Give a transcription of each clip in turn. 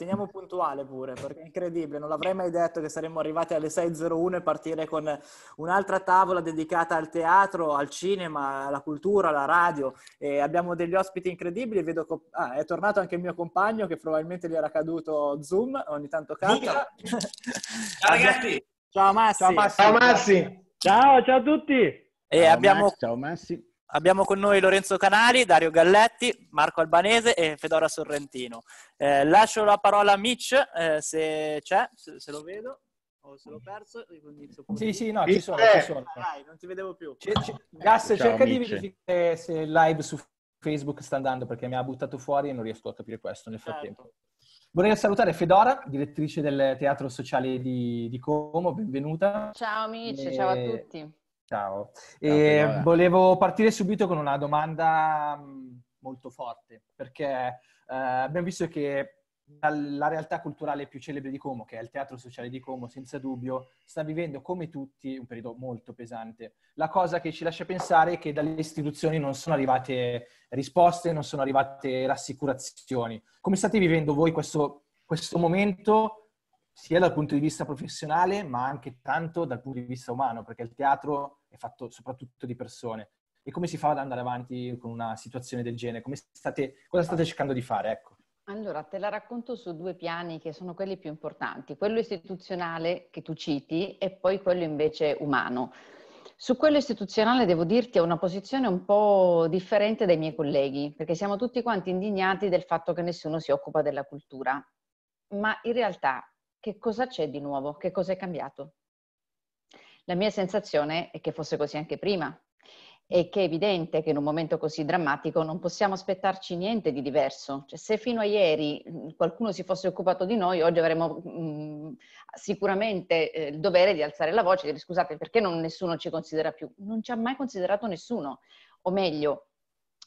teniamo puntuale pure, perché è incredibile, non l'avrei mai detto che saremmo arrivati alle 6.01 e partire con un'altra tavola dedicata al teatro, al cinema, alla cultura, alla radio. E abbiamo degli ospiti incredibili, vedo che ah, è tornato anche il mio compagno che probabilmente gli era caduto Zoom, ogni tanto capita. Ciao ragazzi! Ciao Massi! Ciao Massi! Ciao, Massi. ciao, ciao a tutti! E ciao, abbiamo... Max, ciao Massi! Abbiamo con noi Lorenzo Canali, Dario Galletti, Marco Albanese e Fedora Sorrentino. Eh, lascio la parola a Mitch, eh, se c'è, se, se, lo vedo o se l'ho perso. Sì, sì, no, ci sono, ci sono. Dai, non ti vedevo più. C- c- Gas, Ciao, cerca Mitch. di verificare se il live su Facebook sta andando perché mi ha buttato fuori e non riesco a capire questo nel frattempo. Certo. Vorrei salutare Fedora, direttrice del Teatro Sociale di, di Como, benvenuta. Ciao Mitch, e... ciao a tutti. Ciao. Ciao volevo partire subito con una domanda mm, molto forte, perché eh, abbiamo visto che la realtà culturale più celebre di Como, che è il Teatro Sociale di Como, senza dubbio, sta vivendo come tutti un periodo molto pesante. La cosa che ci lascia pensare è che dalle istituzioni non sono arrivate risposte, non sono arrivate rassicurazioni. Come state vivendo voi questo, questo momento sia dal punto di vista professionale, ma anche tanto dal punto di vista umano, perché il teatro è fatto soprattutto di persone. E come si fa ad andare avanti con una situazione del genere? State, cosa state cercando di fare? Ecco. Allora, te la racconto su due piani che sono quelli più importanti, quello istituzionale che tu citi e poi quello invece umano. Su quello istituzionale devo dirti ho una posizione un po' differente dai miei colleghi, perché siamo tutti quanti indignati del fatto che nessuno si occupa della cultura. Ma in realtà che cosa c'è di nuovo? Che cosa è cambiato? La mia sensazione è che fosse così anche prima e che è evidente che in un momento così drammatico non possiamo aspettarci niente di diverso. Cioè, se fino a ieri qualcuno si fosse occupato di noi, oggi avremmo mh, sicuramente eh, il dovere di alzare la voce e dire scusate perché non, nessuno ci considera più. Non ci ha mai considerato nessuno. O meglio,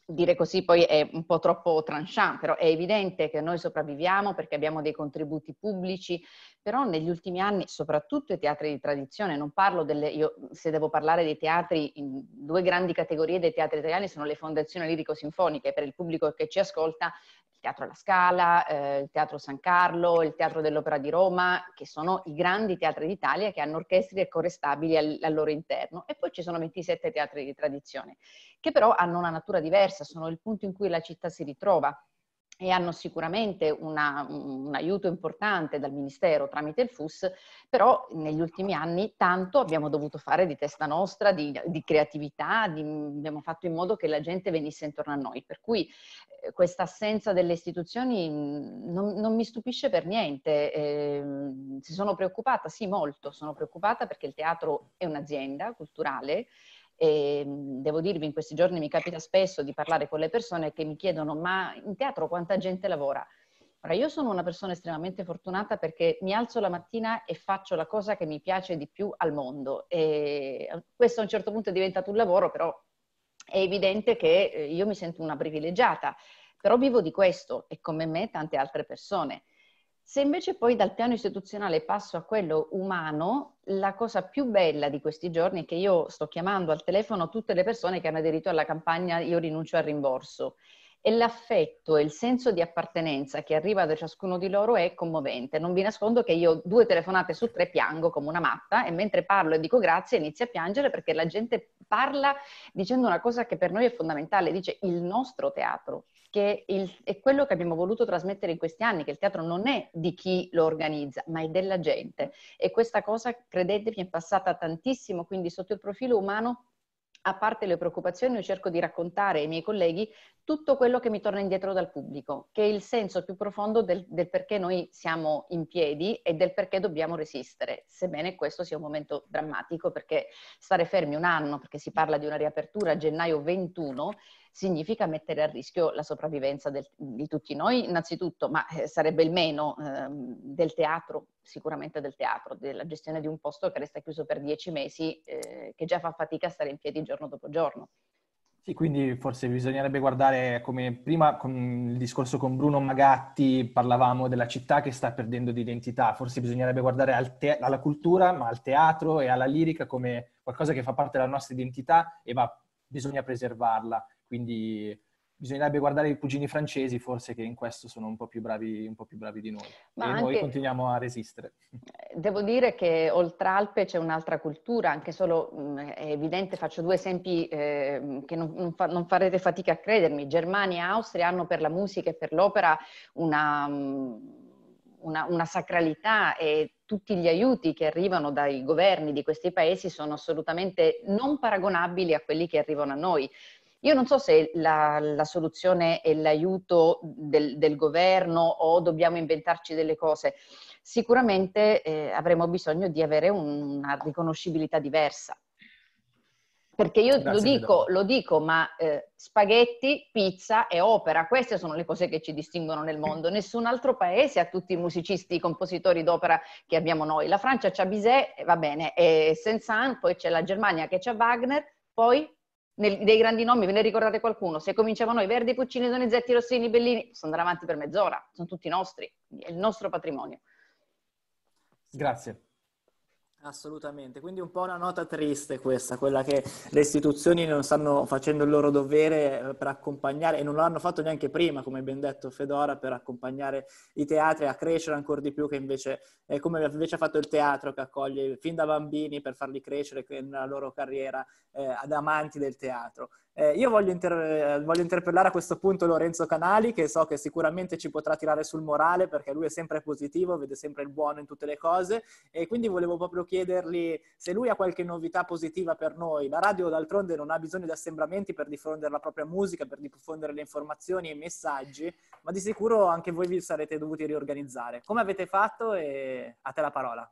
dire così poi è un po' troppo tranchant, però è evidente che noi sopravviviamo perché abbiamo dei contributi pubblici, però negli ultimi anni, soprattutto i teatri di tradizione, non parlo delle, io se devo parlare dei teatri, in due grandi categorie dei teatri italiani sono le fondazioni lirico-sinfoniche, per il pubblico che ci ascolta Teatro alla Scala, eh, il Teatro San Carlo, il Teatro dell'Opera di Roma, che sono i grandi teatri d'Italia che hanno orchestri e corestabili al, al loro interno. E poi ci sono 27 teatri di tradizione, che però hanno una natura diversa, sono il punto in cui la città si ritrova e hanno sicuramente una, un aiuto importante dal Ministero tramite il FUS, però negli ultimi anni tanto abbiamo dovuto fare di testa nostra, di, di creatività, di, abbiamo fatto in modo che la gente venisse intorno a noi. Per cui eh, questa assenza delle istituzioni non, non mi stupisce per niente. Eh, si sono preoccupata, sì molto, sono preoccupata perché il teatro è un'azienda culturale e devo dirvi, in questi giorni mi capita spesso di parlare con le persone che mi chiedono ma in teatro quanta gente lavora? Ora, io sono una persona estremamente fortunata perché mi alzo la mattina e faccio la cosa che mi piace di più al mondo. E questo a un certo punto è diventato un lavoro, però è evidente che eh, io mi sento una privilegiata, però vivo di questo e come me tante altre persone. Se invece poi dal piano istituzionale passo a quello umano, la cosa più bella di questi giorni è che io sto chiamando al telefono tutte le persone che hanno aderito alla campagna Io rinuncio al rimborso e l'affetto e il senso di appartenenza che arriva da ciascuno di loro è commovente. Non vi nascondo che io due telefonate su tre piango come una matta e mentre parlo e dico grazie inizio a piangere perché la gente parla dicendo una cosa che per noi è fondamentale, dice il nostro teatro che il, è quello che abbiamo voluto trasmettere in questi anni, che il teatro non è di chi lo organizza, ma è della gente. E questa cosa, credetemi, è passata tantissimo, quindi sotto il profilo umano a parte le preoccupazioni, io cerco di raccontare ai miei colleghi tutto quello che mi torna indietro dal pubblico, che è il senso più profondo del, del, perché noi siamo in piedi e del perché dobbiamo resistere, sebbene questo sia un momento drammatico perché stare fermi un anno, perché si parla di una riapertura a gennaio 21, significa mettere a rischio la sopravvivenza del, di tutti noi, innanzitutto, ma eh, sarebbe il meno eh, del teatro, sicuramente del teatro, della gestione di un posto che resta chiuso per dieci mesi, eh, che già fa fatica a stare in piedi giorno dopo giorno. Sì, quindi forse bisognerebbe guardare come prima con il discorso con Bruno Magatti parlavamo della città che sta perdendo di identità, forse bisognerebbe guardare al te- alla cultura, ma al teatro e alla lirica come qualcosa che fa parte della nostra identità e va, bisogna preservarla. Quindi bisognerebbe guardare i cugini francesi, forse che in questo sono un po' più bravi, po più bravi di noi. Ma e anche, noi continuiamo a resistere. Eh, devo dire che oltre Alpe c'è un'altra cultura, anche solo mm, è evidente, faccio due esempi eh, che non, non, fa, non, farete fatica a credermi. Germania e Austria hanno per la musica e per l'opera una, mm, una, una sacralità e tutti gli aiuti che arrivano dai governi di questi paesi sono assolutamente non paragonabili a quelli che arrivano a noi. Io non so se la, la soluzione è l'aiuto del, del, governo o dobbiamo inventarci delle cose. Sicuramente eh, avremo bisogno di avere una riconoscibilità diversa. Perché io lo dico, lo dico, ma eh, spaghetti, pizza e opera, queste sono le cose che ci distinguono nel mondo. Nessun altro paese ha tutti i musicisti, i compositori d'opera che abbiamo noi. La Francia c'ha Bizet, va bene, e Saint-Saëns, poi c'è la Germania che c'ha Wagner, poi nel, dei grandi nomi, ve ne ricordate qualcuno? Se cominciamo noi, Verdi, Puccini, Donizetti, Rossini, Bellini, posso andare avanti per mezz'ora, sono tutti nostri, è il nostro patrimonio. Grazie. Assolutamente, quindi un po' una nota triste questa, quella che le istituzioni non stanno facendo il loro dovere eh, per accompagnare, e non l'hanno fatto neanche prima, come ben detto Fedora, per accompagnare i teatri a crescere ancora di più, che invece è come invece ha fatto il teatro, che accoglie fin da bambini per farli crescere nella loro carriera eh, ad amanti del teatro. Eh, io voglio, inter- voglio, interpellare a questo punto Lorenzo Canali, che so che sicuramente ci potrà tirare sul morale perché lui è sempre positivo, vede sempre il buono in tutte le cose e quindi volevo proprio chiedergli se lui ha qualche novità positiva per noi. La radio d'altronde non ha bisogno di assembramenti per diffondere la propria musica, per diffondere le informazioni e i messaggi, ma di sicuro anche voi vi sarete dovuti riorganizzare. Come avete fatto e a te la parola.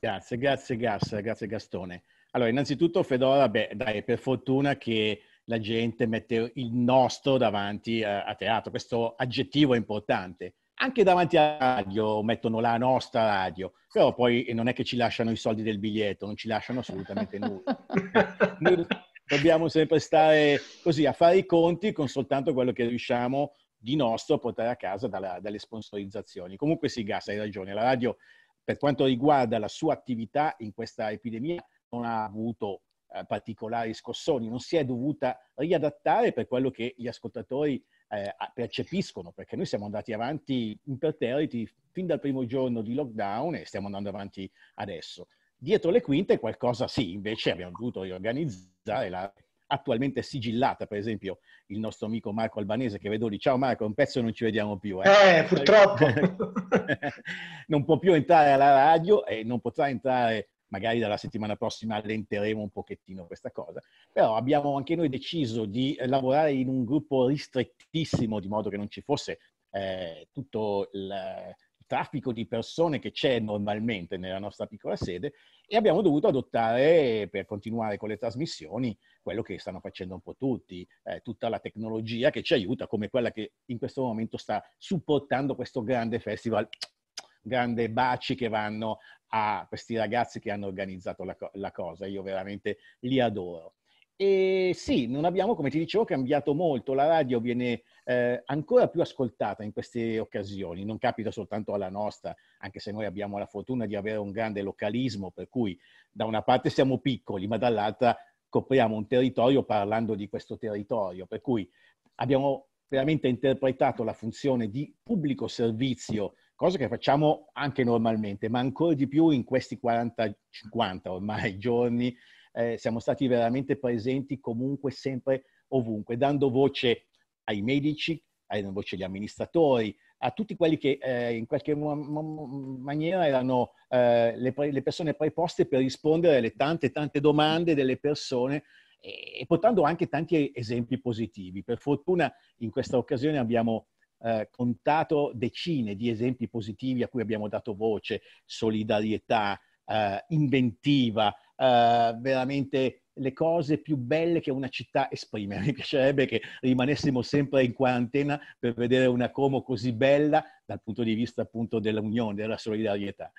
Grazie, grazie Gas, grazie Gastone. Allora, innanzitutto Fedora, beh, dai, per fortuna che la gente mette il nostro davanti a, a teatro, questo aggettivo è importante. Anche davanti alla radio mettono la nostra radio, però poi non è che ci lasciano i soldi del biglietto, non ci lasciano assolutamente nulla. Noi dobbiamo sempre stare così a fare i conti con soltanto quello che riusciamo di nostro a portare a casa dalla, dalle sponsorizzazioni. Comunque sì, Gas, hai ragione, la radio per quanto riguarda la sua attività in questa epidemia non ha avuto eh, particolari scossoni, non si è dovuta riadattare per quello che gli ascoltatori eh, percepiscono, perché noi siamo andati avanti imperterriti fin dal primo giorno di lockdown e stiamo andando avanti adesso. Dietro le quinte qualcosa sì, invece abbiamo dovuto riorganizzare la attualmente sigillata, per esempio il nostro amico Marco Albanese che vedo lì, ciao Marco, un pezzo non ci vediamo più. Eh, eh purtroppo. non può più entrare alla radio e non potrà entrare magari dalla settimana prossima allenteremo un pochettino questa cosa, però abbiamo anche noi deciso di lavorare in un gruppo ristrettissimo, di modo che non ci fosse eh, tutto il, il traffico di persone che c'è normalmente nella nostra piccola sede e abbiamo dovuto adottare per continuare con le trasmissioni quello che stanno facendo un po' tutti, eh, tutta la tecnologia che ci aiuta, come quella che in questo momento sta supportando questo grande festival grande baci che vanno a questi ragazzi che hanno organizzato la, la cosa. Io veramente li adoro. E sì, non abbiamo, come ti dicevo, cambiato molto. La radio viene eh, ancora più ascoltata in queste occasioni. Non capita soltanto alla nostra, anche se noi abbiamo la fortuna di avere un grande localismo, per cui da una parte siamo piccoli, ma dall'altra copriamo un territorio parlando di questo territorio. Per cui abbiamo veramente interpretato la funzione di pubblico servizio cosa che facciamo anche normalmente, ma ancora di più in questi 40-50 ormai giorni. Eh, siamo stati veramente presenti comunque, sempre, ovunque, dando voce ai medici, dando voce agli amministratori, a tutti quelli che eh, in qualche maniera erano eh, le, le, persone preposte per rispondere alle tante, tante domande delle persone e portando anche tanti esempi positivi. Per fortuna in questa occasione abbiamo eh, contato decine di esempi positivi a cui abbiamo dato voce, solidarietà, eh, inventiva, eh, veramente le cose più belle che una città esprime. Mi piacerebbe che rimanessimo sempre in quarantena per vedere una Como così bella dal punto di vista appunto dell'unione, della solidarietà.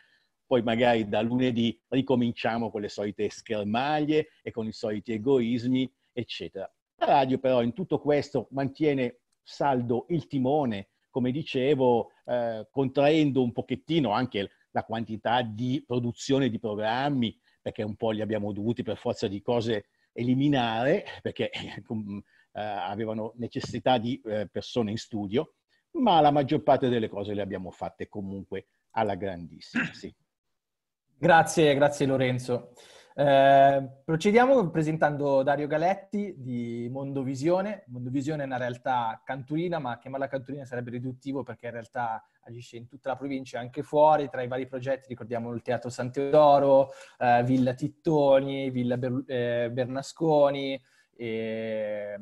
Poi magari da lunedì ricominciamo con le solite schermaglie e con i soliti egoismi, eccetera. La radio però in tutto questo mantiene saldo il timone, come dicevo, eh, contraendo un pochettino anche la quantità di produzione di programmi, perché un po' li abbiamo dovuti per forza di cose eliminare, perché eh, avevano necessità di eh, persone in studio, ma la maggior parte delle cose le abbiamo fatte comunque alla grandissima. Sì. Grazie, grazie Lorenzo. Eh, procediamo presentando Dario Galetti di Mondovisione. Mondovisione è una realtà canturina, ma chiamarla canturina sarebbe riduttivo perché in realtà agisce in tutta la provincia e anche fuori. Tra i vari progetti ricordiamo il Teatro San Teodoro, eh, Villa Tittoni, Villa Ber- eh, Bernasconi. E...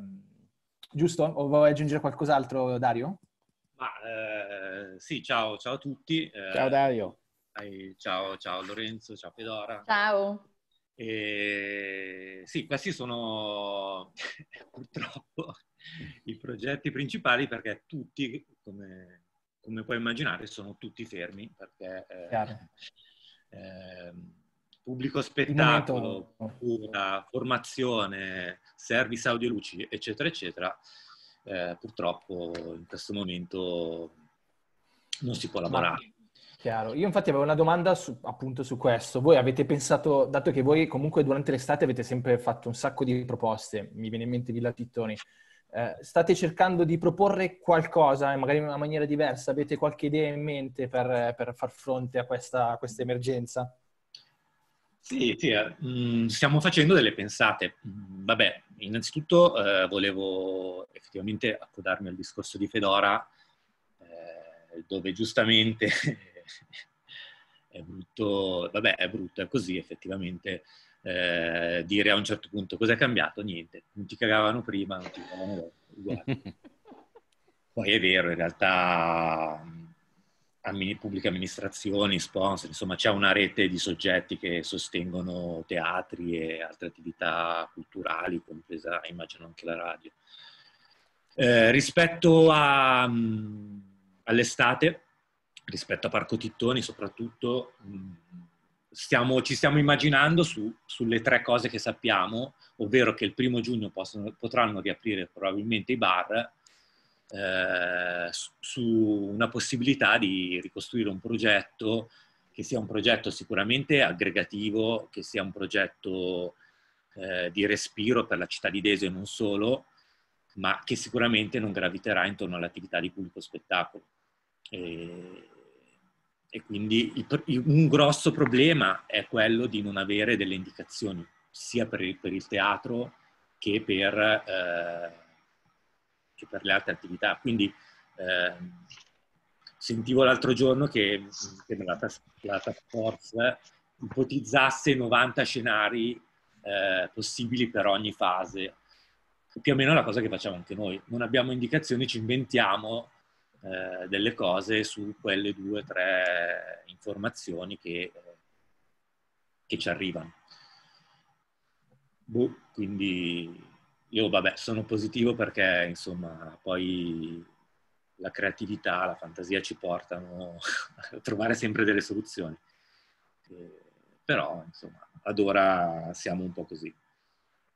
Giusto? O vuoi aggiungere qualcos'altro, Dario? Ma, eh, sì, ciao, ciao a tutti. ciao Dario. Ciao, ciao Lorenzo, ciao Fedora. Ciao. E, sì, questi sono purtroppo i progetti principali perché tutti, come, come puoi immaginare, sono tutti fermi perché eh, eh, pubblico spettacolo, cura, formazione, service audio luci, eccetera, eccetera, eh, purtroppo in questo momento non si può lavorare. Chiaro. Io infatti avevo una domanda su, appunto su questo. Voi avete pensato, dato che voi comunque durante l'estate avete sempre fatto un sacco di proposte, mi viene in mente Villa Tittoni, eh, state cercando di proporre qualcosa, magari in una maniera diversa? Avete qualche idea in mente per, per far fronte a questa, a questa emergenza? Sì, sì eh, mm, stiamo facendo delle pensate. Mm, vabbè, innanzitutto eh, volevo effettivamente accodarmi al discorso di Fedora, eh, dove giustamente è brutto, vabbè, è brutto, è così effettivamente. Eh, dire a un certo punto cosa è cambiato? Niente, non ti cagavano prima, non ti cagavano dopo. Poi è vero, in realtà pubbliche amministrazioni, sponsor, insomma c'è una rete di soggetti che sostengono teatri e altre attività culturali, compresa immagino anche la radio. Eh, rispetto a, all'estate, rispetto a Parco Tittoni soprattutto, mm, stiamo, ci stiamo immaginando su, sulle tre cose che sappiamo, ovvero che il primo giugno possono, potranno riaprire probabilmente i bar, eh, su una possibilità di ricostruire un progetto che sia un progetto sicuramente aggregativo, che sia un progetto eh, di respiro per la città di Desio e non solo, ma che sicuramente non graviterà intorno all'attività di pubblico spettacolo. E quindi il, un grosso problema è quello di non avere delle indicazioni, sia per il, per il teatro che per, eh, che per, le altre attività. Quindi eh, sentivo l'altro giorno che, che la, la task force ipotizzasse 90 scenari eh, possibili per ogni fase. Più o meno la cosa che facciamo anche noi. Non abbiamo indicazioni, ci inventiamo eh, delle cose su quelle due o tre informazioni che, che ci arrivano. Boh, quindi io vabbè sono positivo perché insomma poi la creatività, la fantasia ci portano a trovare sempre delle soluzioni. Eh, però insomma ad ora siamo un po' così.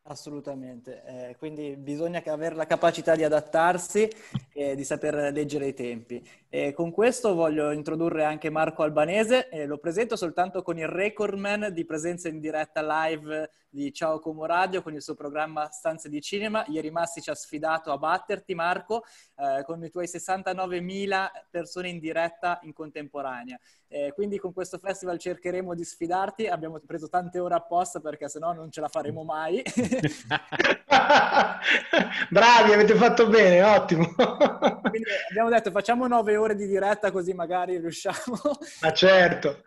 Assolutamente, eh, quindi bisogna avere la capacità di adattarsi e di saper leggere i tempi. E con questo voglio introdurre anche Marco Albanese, eh, lo presento soltanto con il recordman di presenza in diretta live di Ciao Como Radio con il suo programma Stanze di Cinema. Ieri Massi ci ha sfidato a batterti Marco eh, con i tuoi 69.000 persone in diretta in contemporanea. Quindi con questo festival cercheremo di sfidarti. Abbiamo preso tante ore apposta perché sennò non ce la faremo mai. Bravi, avete fatto bene, ottimo. quindi abbiamo detto facciamo nove ore di diretta così magari riusciamo. Ma certo.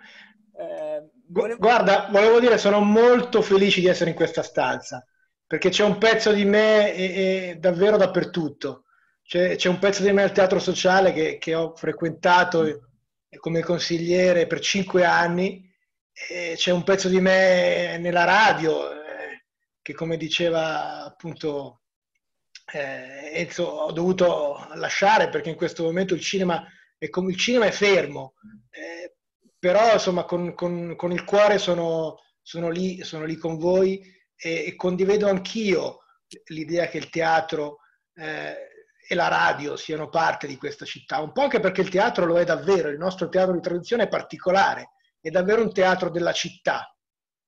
Eh, volevo... Guarda, volevo dire, sono molto felice di essere in questa stanza perché c'è un pezzo di me e, e davvero dappertutto. C'è, c'è, un pezzo di me al teatro sociale che, che ho frequentato come consigliere per cinque anni, c'è un pezzo di me nella radio che come diceva appunto eh, Enzo ho dovuto lasciare perché in questo momento il cinema è, come, il cinema è fermo, eh, però insomma con, con, con, il cuore sono, sono, lì, sono lì con voi e, e condivido anch'io l'idea che il teatro eh, e la radio siano parte di questa città, un po' anche perché il teatro lo è davvero, il nostro teatro di tradizione è particolare, è davvero un teatro della città,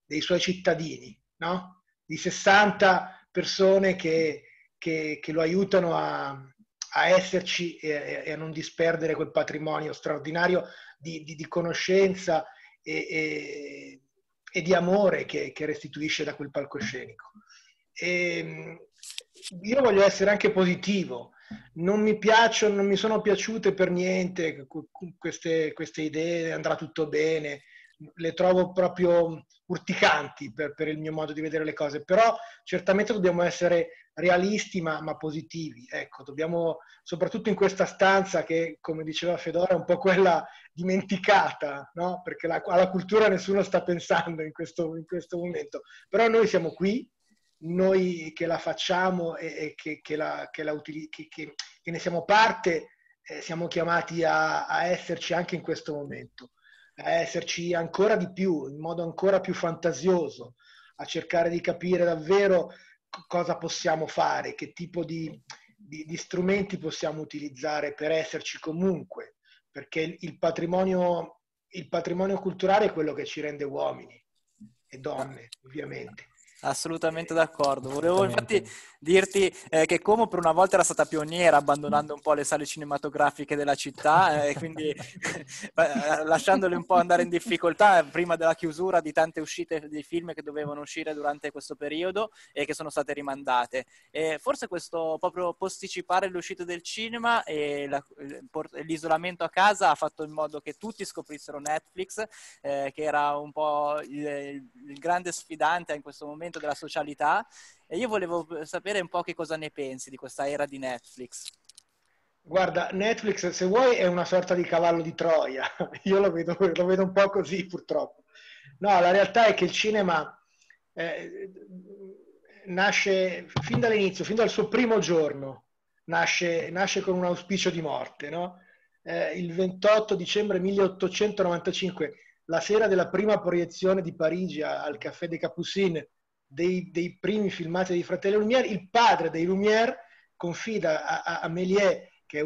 dei suoi cittadini, no? Di 60 persone che, che, che lo aiutano a, a esserci e, e, a non disperdere quel patrimonio straordinario di, di, di conoscenza e, e, di amore che, che, restituisce da quel palcoscenico. E, io voglio essere anche positivo, non mi piacciono, non mi sono piaciute per niente queste, queste idee, andrà tutto bene, le trovo proprio urticanti per, per, il mio modo di vedere le cose, però certamente dobbiamo essere realisti ma, ma, positivi, ecco, dobbiamo, soprattutto in questa stanza che, come diceva Fedora, è un po' quella dimenticata, no? perché la, alla cultura nessuno sta pensando in questo, in questo momento, però noi siamo qui, noi che la facciamo e, e che, che, la, che, la utili- che, ne siamo parte, eh, siamo chiamati a, a esserci anche in questo momento a esserci ancora di più, in modo ancora più fantasioso, a cercare di capire davvero cosa possiamo fare, che tipo di, di, di strumenti possiamo utilizzare per esserci comunque, perché il patrimonio, il patrimonio culturale è quello che ci rende uomini e donne, ovviamente. Assolutamente d'accordo. Volevo infatti dirti eh, che Como per una volta era stata pioniera abbandonando un po' le sale cinematografiche della città e eh, quindi eh, lasciandole un po' andare in difficoltà prima della chiusura di tante uscite di film che dovevano uscire durante questo periodo e che sono state rimandate. E forse questo proprio posticipare le uscite del cinema e la, l'isolamento a casa ha fatto in modo che tutti scoprissero Netflix, eh, che era un po' il, il grande sfidante in questo momento della socialità e io volevo sapere un po' che cosa ne pensi di questa era di Netflix. Guarda, Netflix, se vuoi, è una sorta di cavallo di Troia. Io lo vedo, lo vedo un po' così, purtroppo. No, la realtà è che il cinema eh, nasce fin dall'inizio, fin dal suo primo giorno, nasce, nasce con un auspicio di morte. No? Eh, il 28 dicembre 1895, la sera della prima proiezione di Parigi al Café des Capucines, dei, dei, primi filmati dei fratelli Lumière, il padre dei Lumière confida a, a, a Méliès, che,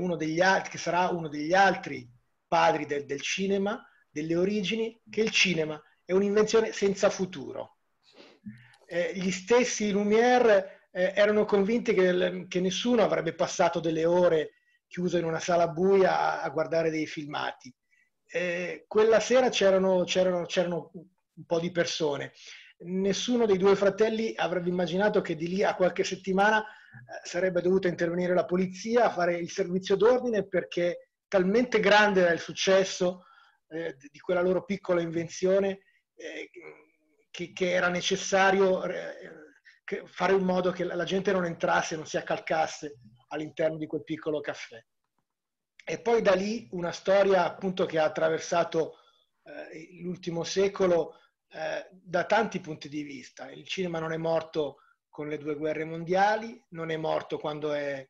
che, sarà uno degli altri padri del, del cinema, delle origini, che il cinema è un'invenzione senza futuro. Eh, gli stessi Lumière eh, erano convinti che, che, nessuno avrebbe passato delle ore chiuso in una sala buia a, a guardare dei filmati. Eh, quella sera c'erano, c'erano, c'erano un po' di persone nessuno dei due fratelli avrebbe immaginato che di lì a qualche settimana eh, sarebbe dovuta intervenire la polizia a fare il servizio d'ordine perché talmente grande era il successo eh, di quella loro piccola invenzione eh, che, che, era necessario eh, fare in modo che la gente non entrasse, non si accalcasse all'interno di quel piccolo caffè. E poi da lì una storia appunto che ha attraversato eh, l'ultimo secolo eh, da tanti punti di vista. Il cinema non è morto con le due guerre mondiali, non è morto quando è,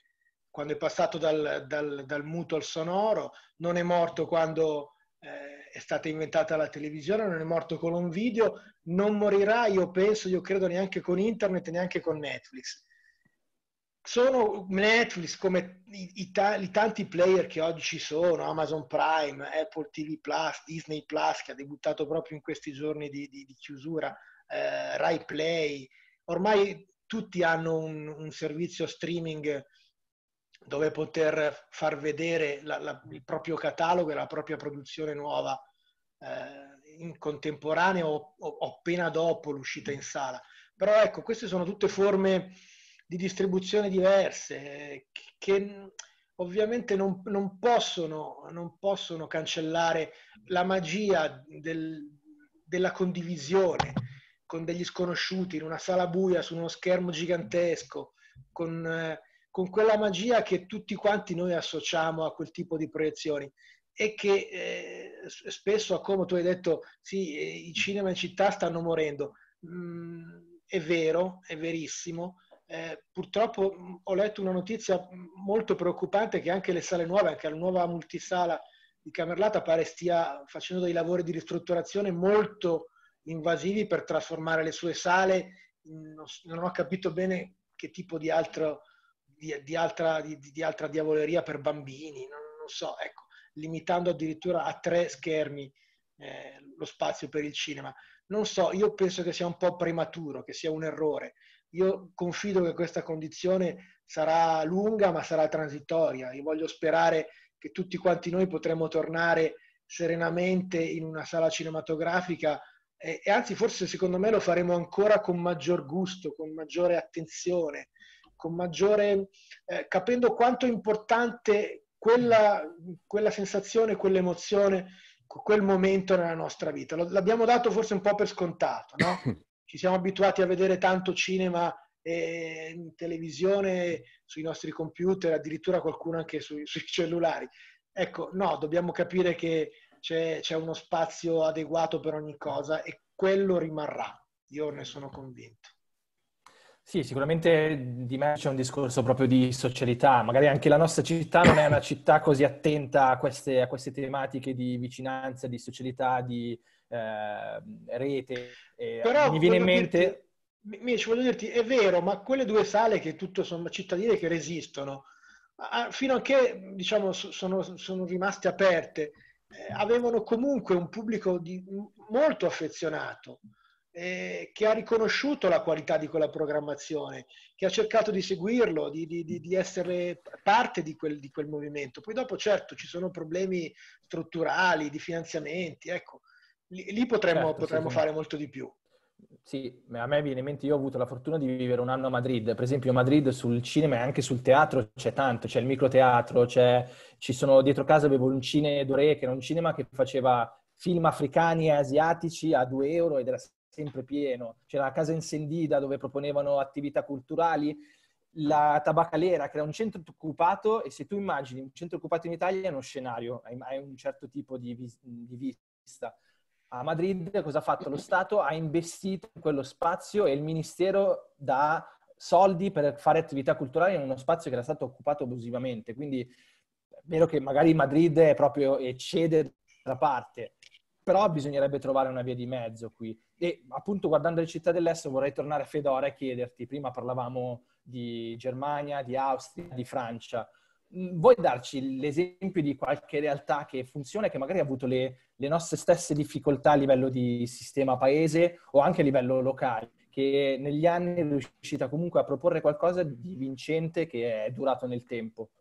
quando è passato dal, dal, dal, muto al sonoro, non è morto quando eh, è stata inventata la televisione, non è morto con un video, non morirà, io penso, io credo neanche con internet, neanche con Netflix sono Netflix come i, i, i, tanti player che oggi ci sono, Amazon Prime, Apple TV Plus, Disney Plus che ha debuttato proprio in questi giorni di, di, di chiusura, eh, Rai Play, ormai tutti hanno un, un, servizio streaming dove poter far vedere la, la, il proprio catalogo e la propria produzione nuova eh, in contemporanea o, o, appena dopo l'uscita in sala. Però ecco, queste sono tutte forme di distribuzione diverse che ovviamente non, non, possono, non possono, cancellare la magia del, della condivisione con degli sconosciuti in una sala buia su uno schermo gigantesco, con, eh, con quella magia che tutti quanti noi associamo a quel tipo di proiezioni e che eh, spesso, come tu hai detto, sì, eh, i cinema in città stanno morendo. Mm, è vero, è verissimo, eh, purtroppo mm, ho letto una notizia mm, molto preoccupante che anche le sale nuove, anche la nuova multisala di Camerlata pare stia facendo dei lavori di ristrutturazione molto invasivi per trasformare le sue sale. Non, non ho capito bene che tipo di, altro, di, di, altra, di altra, diavoleria per bambini, non, non, so, ecco, limitando addirittura a tre schermi eh, lo spazio per il cinema. non so, io penso che sia un po' prematuro, che sia un errore. Io confido che questa condizione sarà lunga, ma sarà transitoria. Io voglio sperare che tutti quanti noi potremo tornare serenamente in una sala cinematografica e, e anzi forse secondo me lo faremo ancora con maggior gusto, con maggiore attenzione, con maggiore eh, capendo quanto è importante quella, quella sensazione, quell'emozione quel momento nella nostra vita. L'abbiamo dato forse un po' per scontato, no? Ci siamo abituati a vedere tanto cinema eh, in televisione, sui nostri computer, addirittura qualcuno anche sui, sui cellulari. Ecco, no, dobbiamo capire che c'è, c'è uno spazio adeguato per ogni cosa e quello rimarrà. Io ne sono convinto. Sì, sicuramente di me c'è un discorso proprio di socialità. Magari anche la nostra città non è una città così attenta a queste, a queste tematiche di vicinanza, di socialità, di eh, rete. Però, mi viene in mente... Dirti, voglio dirti, è vero, ma quelle due sale che tutto sono cittadine che resistono, fino a che diciamo, sono, sono rimaste aperte, eh, avevano comunque un pubblico di, molto affezionato eh, che ha riconosciuto la qualità di quella programmazione, che ha cercato di seguirlo, di, di, di essere parte di quel, di quel, movimento. Poi dopo certo ci sono problemi strutturali, di finanziamenti, ecco, lì, lì potremmo, certo, potremmo sì, fare sì. molto di più. Sì, a me viene in mente, io ho avuto la fortuna di vivere un anno a Madrid, per esempio a Madrid sul cinema e anche sul teatro c'è tanto, c'è il microteatro, c'è, ci sono dietro casa avevo un Cine Doré che era un cinema che faceva film africani e asiatici a 2 euro ed era sempre pieno. C'era la Casa Insendida dove proponevano attività culturali, la Tabacalera che era un centro occupato e se tu immagini un centro occupato in Italia è uno scenario, hai un certo tipo di, vis- di vista. A Madrid cosa ha fatto? Lo Stato ha investito in quello spazio e il Ministero dà soldi per fare attività culturali in uno spazio che era stato occupato abusivamente. Quindi è vero che magari Madrid è proprio eccede da parte, però bisognerebbe trovare una via di mezzo qui. E appunto guardando le città dell'est vorrei tornare a Fedora e chiederti, prima parlavamo di Germania, di Austria, di Francia. Vuoi darci l'esempio di qualche realtà che funziona e che magari ha avuto le, le nostre stesse difficoltà a livello di sistema paese o anche a livello locale, che negli anni è riuscita comunque a proporre qualcosa di vincente che è durato nel tempo?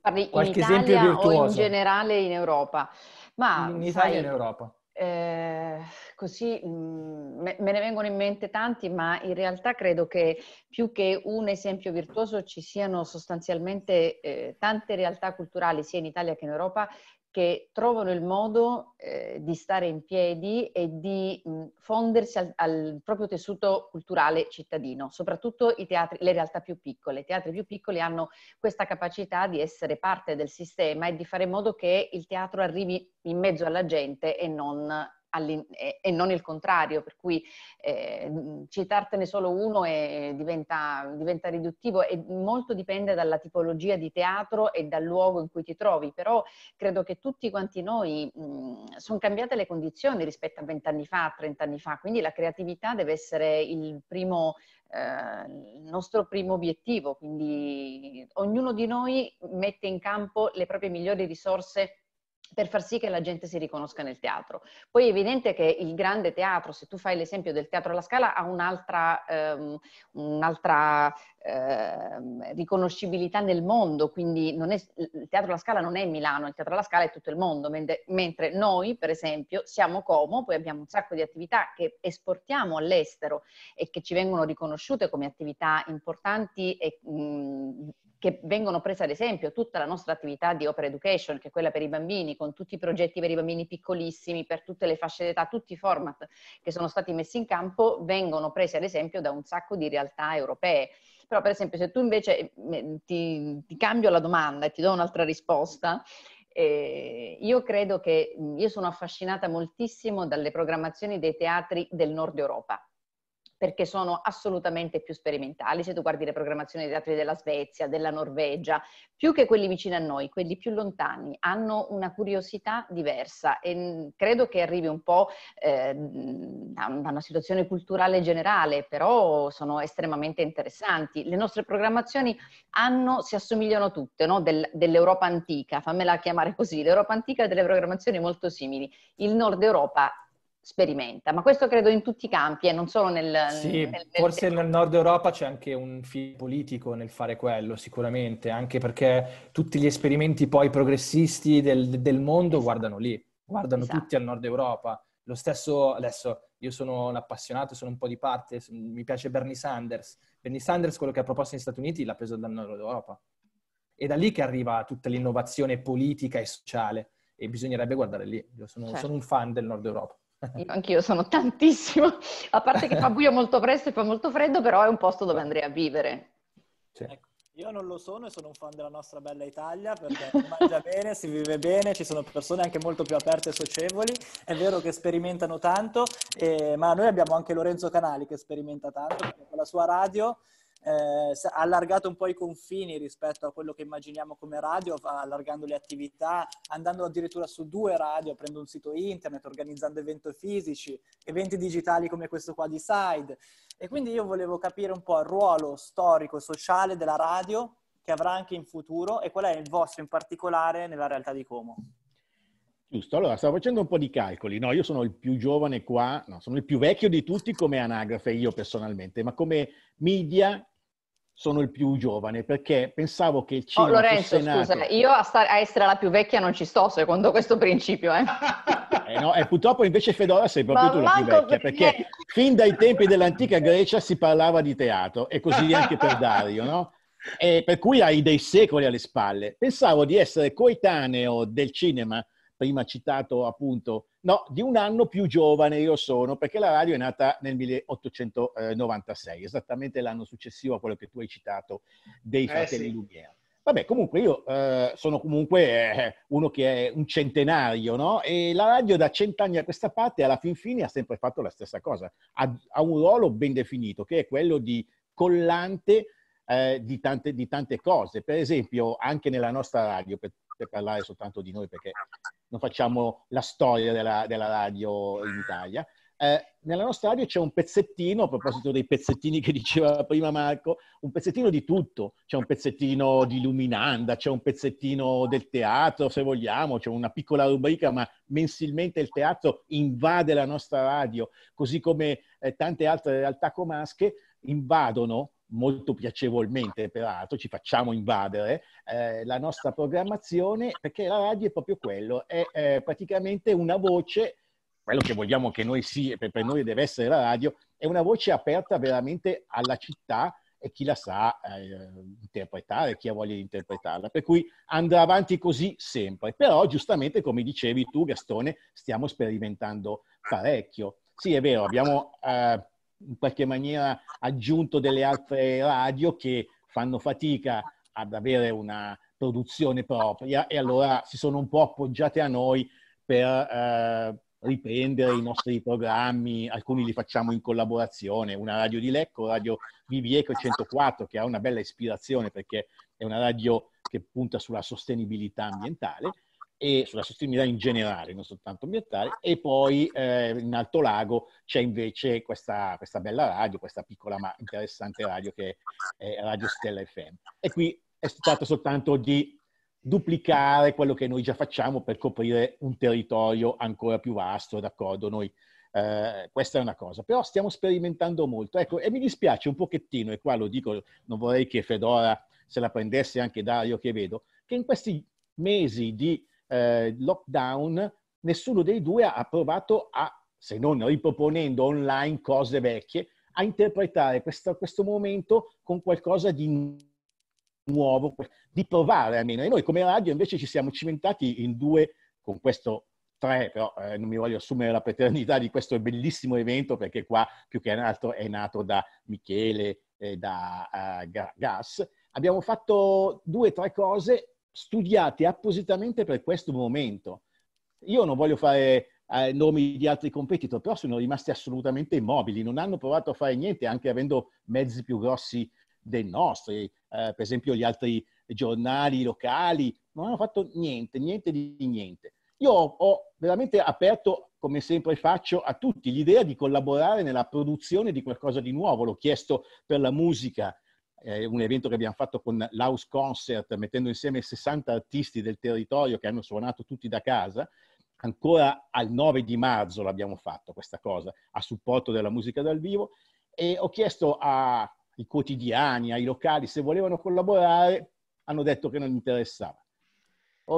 Parli qualche in Italia o in generale in Europa? Ma, in Italia e in Europa. Eh, così mh, mm, me, ne vengono in mente tanti, ma in realtà credo che più che un esempio virtuoso ci siano sostanzialmente eh, tante realtà culturali sia in Italia che in Europa che trovano il modo eh, di stare in piedi e di mh, fondersi al, al, proprio tessuto culturale cittadino, soprattutto teatri, le realtà più piccole. I teatri più piccoli hanno questa capacità di essere parte del sistema e di fare in modo che il teatro arrivi in mezzo alla gente e non e non il contrario, per cui eh, citartene solo uno è, diventa, diventa, riduttivo e molto dipende dalla tipologia di teatro e dal luogo in cui ti trovi, però credo che tutti quanti noi sono cambiate le condizioni rispetto a vent'anni fa, trent'anni fa, quindi la creatività deve essere il primo eh, il nostro primo obiettivo, quindi ognuno di noi mette in campo le proprie migliori risorse per far sì che la gente si riconosca nel teatro. Poi è evidente che il grande teatro, se tu fai l'esempio del Teatro alla Scala, ha un'altra, um, un'altra uh, riconoscibilità nel mondo, quindi è, il Teatro alla Scala non è Milano, il Teatro alla Scala è tutto il mondo, mentre, noi, per esempio, siamo Como, poi abbiamo un sacco di attività che esportiamo all'estero e che ci vengono riconosciute come attività importanti e mh, che vengono prese ad esempio tutta la nostra attività di Opera Education, che è quella per i bambini, con tutti i progetti per i bambini piccolissimi, per tutte le fasce d'età, tutti i format che sono stati messi in campo, vengono presi ad esempio da un sacco di realtà europee. Però per esempio se tu invece ti, ti cambio la domanda e ti do un'altra risposta, eh, io credo che io sono affascinata moltissimo dalle programmazioni dei teatri del nord Europa perché sono assolutamente più sperimentali. Se tu guardi le programmazioni dei teatri della Svezia, della Norvegia, più che quelli vicini a noi, quelli più lontani, hanno una curiosità diversa e credo che arrivi un po' eh, da una situazione culturale generale, però sono estremamente interessanti. Le nostre programmazioni hanno, si assomigliano tutte, no? Del, dell'Europa antica, fammela chiamare così, l'Europa antica ha delle programmazioni molto simili. Il Nord Europa sperimenta, ma questo credo in tutti i campi e non solo nel... Sì, nel, nel forse nel nord Europa c'è anche un filo politico nel fare quello, sicuramente, anche perché tutti gli esperimenti poi progressisti del, del mondo guardano lì, guardano esatto. tutti al nord Europa. Lo stesso, adesso io sono un appassionato, sono un po' di parte, mi piace Bernie Sanders. Bernie Sanders, quello che ha proposto negli Stati Uniti, l'ha preso dal nord Europa. È da lì che arriva tutta l'innovazione politica e sociale e bisognerebbe guardare lì. Io sono, certo. sono un fan del nord Europa. Io, anch'io sono tantissimo, a parte che fa buio molto presto e fa molto freddo, però è un posto dove andrei a vivere. Sì. Ecco, io non lo sono e sono un fan della nostra bella Italia perché si mangia bene, si vive bene, ci sono persone anche molto più aperte e socievoli, è vero che sperimentano tanto, eh, ma noi abbiamo anche Lorenzo Canali che sperimenta tanto con la sua radio eh, allargato un po' i confini rispetto a quello che immaginiamo come radio, allargando le attività, andando addirittura su due radio, aprendo un sito internet, organizzando eventi fisici, eventi digitali come questo qua di Side. E quindi io volevo capire un po' il ruolo storico e sociale della radio che avrà anche in futuro e qual è il vostro in particolare nella realtà di Como. Giusto, allora stavo facendo un po' di calcoli, no? Io sono il più giovane qua, no, sono il più vecchio di tutti come anagrafe, io personalmente, ma come media sono il più giovane perché pensavo che il oh, cinema oh, Lorenzo, nato... scusa, io a, star, a, essere la più vecchia non ci sto secondo questo principio, eh. eh no, e purtroppo invece Fedora sei proprio Ma tu la più vecchia perché... perché fin dai tempi dell'antica Grecia si parlava di teatro e così anche per Dario, no? E per cui hai dei secoli alle spalle. Pensavo di essere coetaneo del cinema prima citato appunto, no, di un anno più giovane io sono, perché la radio è nata nel 1896, esattamente l'anno successivo a quello che tu hai citato dei eh, Fratelli eh sì. Lumière. Vabbè, comunque io eh, sono comunque eh, uno che è un centenario, no? E la radio da cent'anni a questa parte, alla fin fine, ha sempre fatto la stessa cosa. Ha, ha un ruolo ben definito, che è quello di collante eh, di, tante, di, tante, cose. Per esempio, anche nella nostra radio, per, per parlare soltanto di noi, perché non facciamo la storia della, della radio in Italia. Eh, nella nostra radio c'è un pezzettino, a proposito dei pezzettini che diceva prima Marco, un pezzettino di tutto. C'è un pezzettino di Luminanda, c'è un pezzettino del teatro, se vogliamo, c'è una piccola rubrica, ma mensilmente il teatro invade la nostra radio, così come eh, tante altre realtà comasche invadono molto piacevolmente peraltro, ci facciamo invadere eh, la nostra programmazione perché la radio è proprio quello, è eh, praticamente una voce, quello che vogliamo che noi sia, per, per noi deve essere la radio, è una voce aperta veramente alla città e chi la sa eh, interpretare, chi ha voglia di interpretarla. Per cui andrà avanti così sempre. Però, giustamente, come dicevi tu, Gastone, stiamo sperimentando parecchio. Sì, è vero, abbiamo eh, in qualche maniera aggiunto delle altre radio che fanno fatica ad avere una produzione propria e allora si sono un po' appoggiate a noi per eh, riprendere i nostri programmi, alcuni li facciamo in collaborazione, una radio di Lecco, Radio Vivieco 104 che ha una bella ispirazione perché è una radio che punta sulla sostenibilità ambientale e sulla sostenibilità in generale, non soltanto ambientale, e poi eh, in Alto Lago c'è invece questa, questa, bella radio, questa piccola ma interessante radio che è Radio Stella FM. E qui è stato soltanto di duplicare quello che noi già facciamo per coprire un territorio ancora più vasto, d'accordo? Noi, eh, questa è una cosa, però stiamo sperimentando molto. Ecco, e mi dispiace un pochettino, e qua lo dico, non vorrei che Fedora se la prendesse anche Dario che vedo, che in questi mesi di eh, lockdown, nessuno dei due ha provato a, se non riproponendo online cose vecchie, a interpretare questo, questo momento con qualcosa di nuovo, di provare almeno. E noi come radio invece ci siamo cimentati in due, con questo tre, però eh, non mi voglio assumere la paternità di questo bellissimo evento perché qua più che altro è nato da Michele e da uh, Gas. Abbiamo fatto due o tre cose studiati appositamente per questo momento. Io non voglio fare eh, nomi di altri competitor, però sono rimasti assolutamente immobili, non hanno provato a fare niente, anche avendo mezzi più grossi dei nostri, eh, per esempio gli altri giornali locali, non hanno fatto niente, niente di niente. Io ho, ho veramente aperto, come sempre faccio, a tutti l'idea di collaborare nella produzione di qualcosa di nuovo. L'ho chiesto per la musica, eh, un evento che abbiamo fatto con l'House Concert, mettendo insieme 60 artisti del territorio che hanno suonato tutti da casa. ancora al 9 di marzo l'abbiamo fatto questa cosa, a supporto della musica dal vivo, e ho chiesto ai quotidiani, ai locali, se volevano collaborare, hanno detto che non interessava.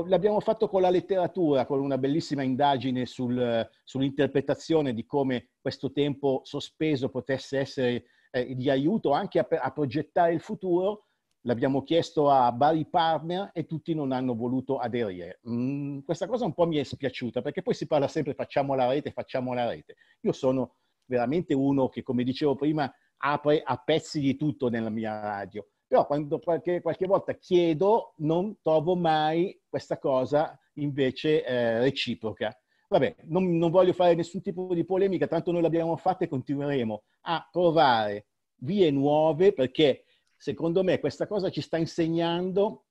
L'abbiamo fatto con la letteratura, con una bellissima indagine sul, sull'interpretazione di come questo tempo sospeso potesse essere eh, di aiuto anche a, a, progettare il futuro. L'abbiamo chiesto a vari partner e tutti non hanno voluto aderire. Mm, questa cosa un po' mi è spiaciuta perché poi si parla sempre facciamo la rete, facciamo la rete. Io sono veramente uno che, come dicevo prima, apre a pezzi di tutto nella mia radio però quando qualche, qualche volta chiedo non trovo mai questa cosa invece eh, reciproca. Vabbè, non, non, voglio fare nessun tipo di polemica, tanto noi l'abbiamo fatta e continueremo a provare vie nuove perché secondo me questa cosa ci sta insegnando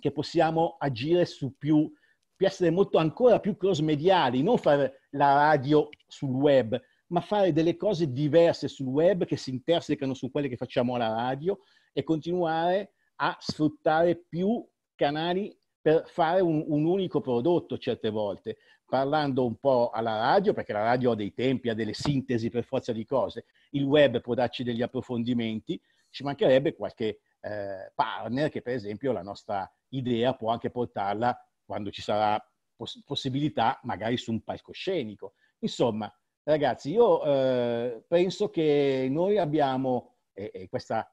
che possiamo agire su più, più essere molto ancora più cross mediali, non fare la radio sul web, ma fare delle cose diverse sul web che si intersecano su quelle che facciamo alla radio e continuare a sfruttare più canali per fare un, un, unico prodotto certe volte, parlando un po' alla radio, perché la radio ha dei tempi, ha delle sintesi per forza di cose, il web può darci degli approfondimenti, ci mancherebbe qualche eh, partner che per esempio la nostra idea può anche portarla quando ci sarà poss- possibilità magari su un palcoscenico. Insomma, ragazzi, io eh, penso che noi abbiamo, e, e questa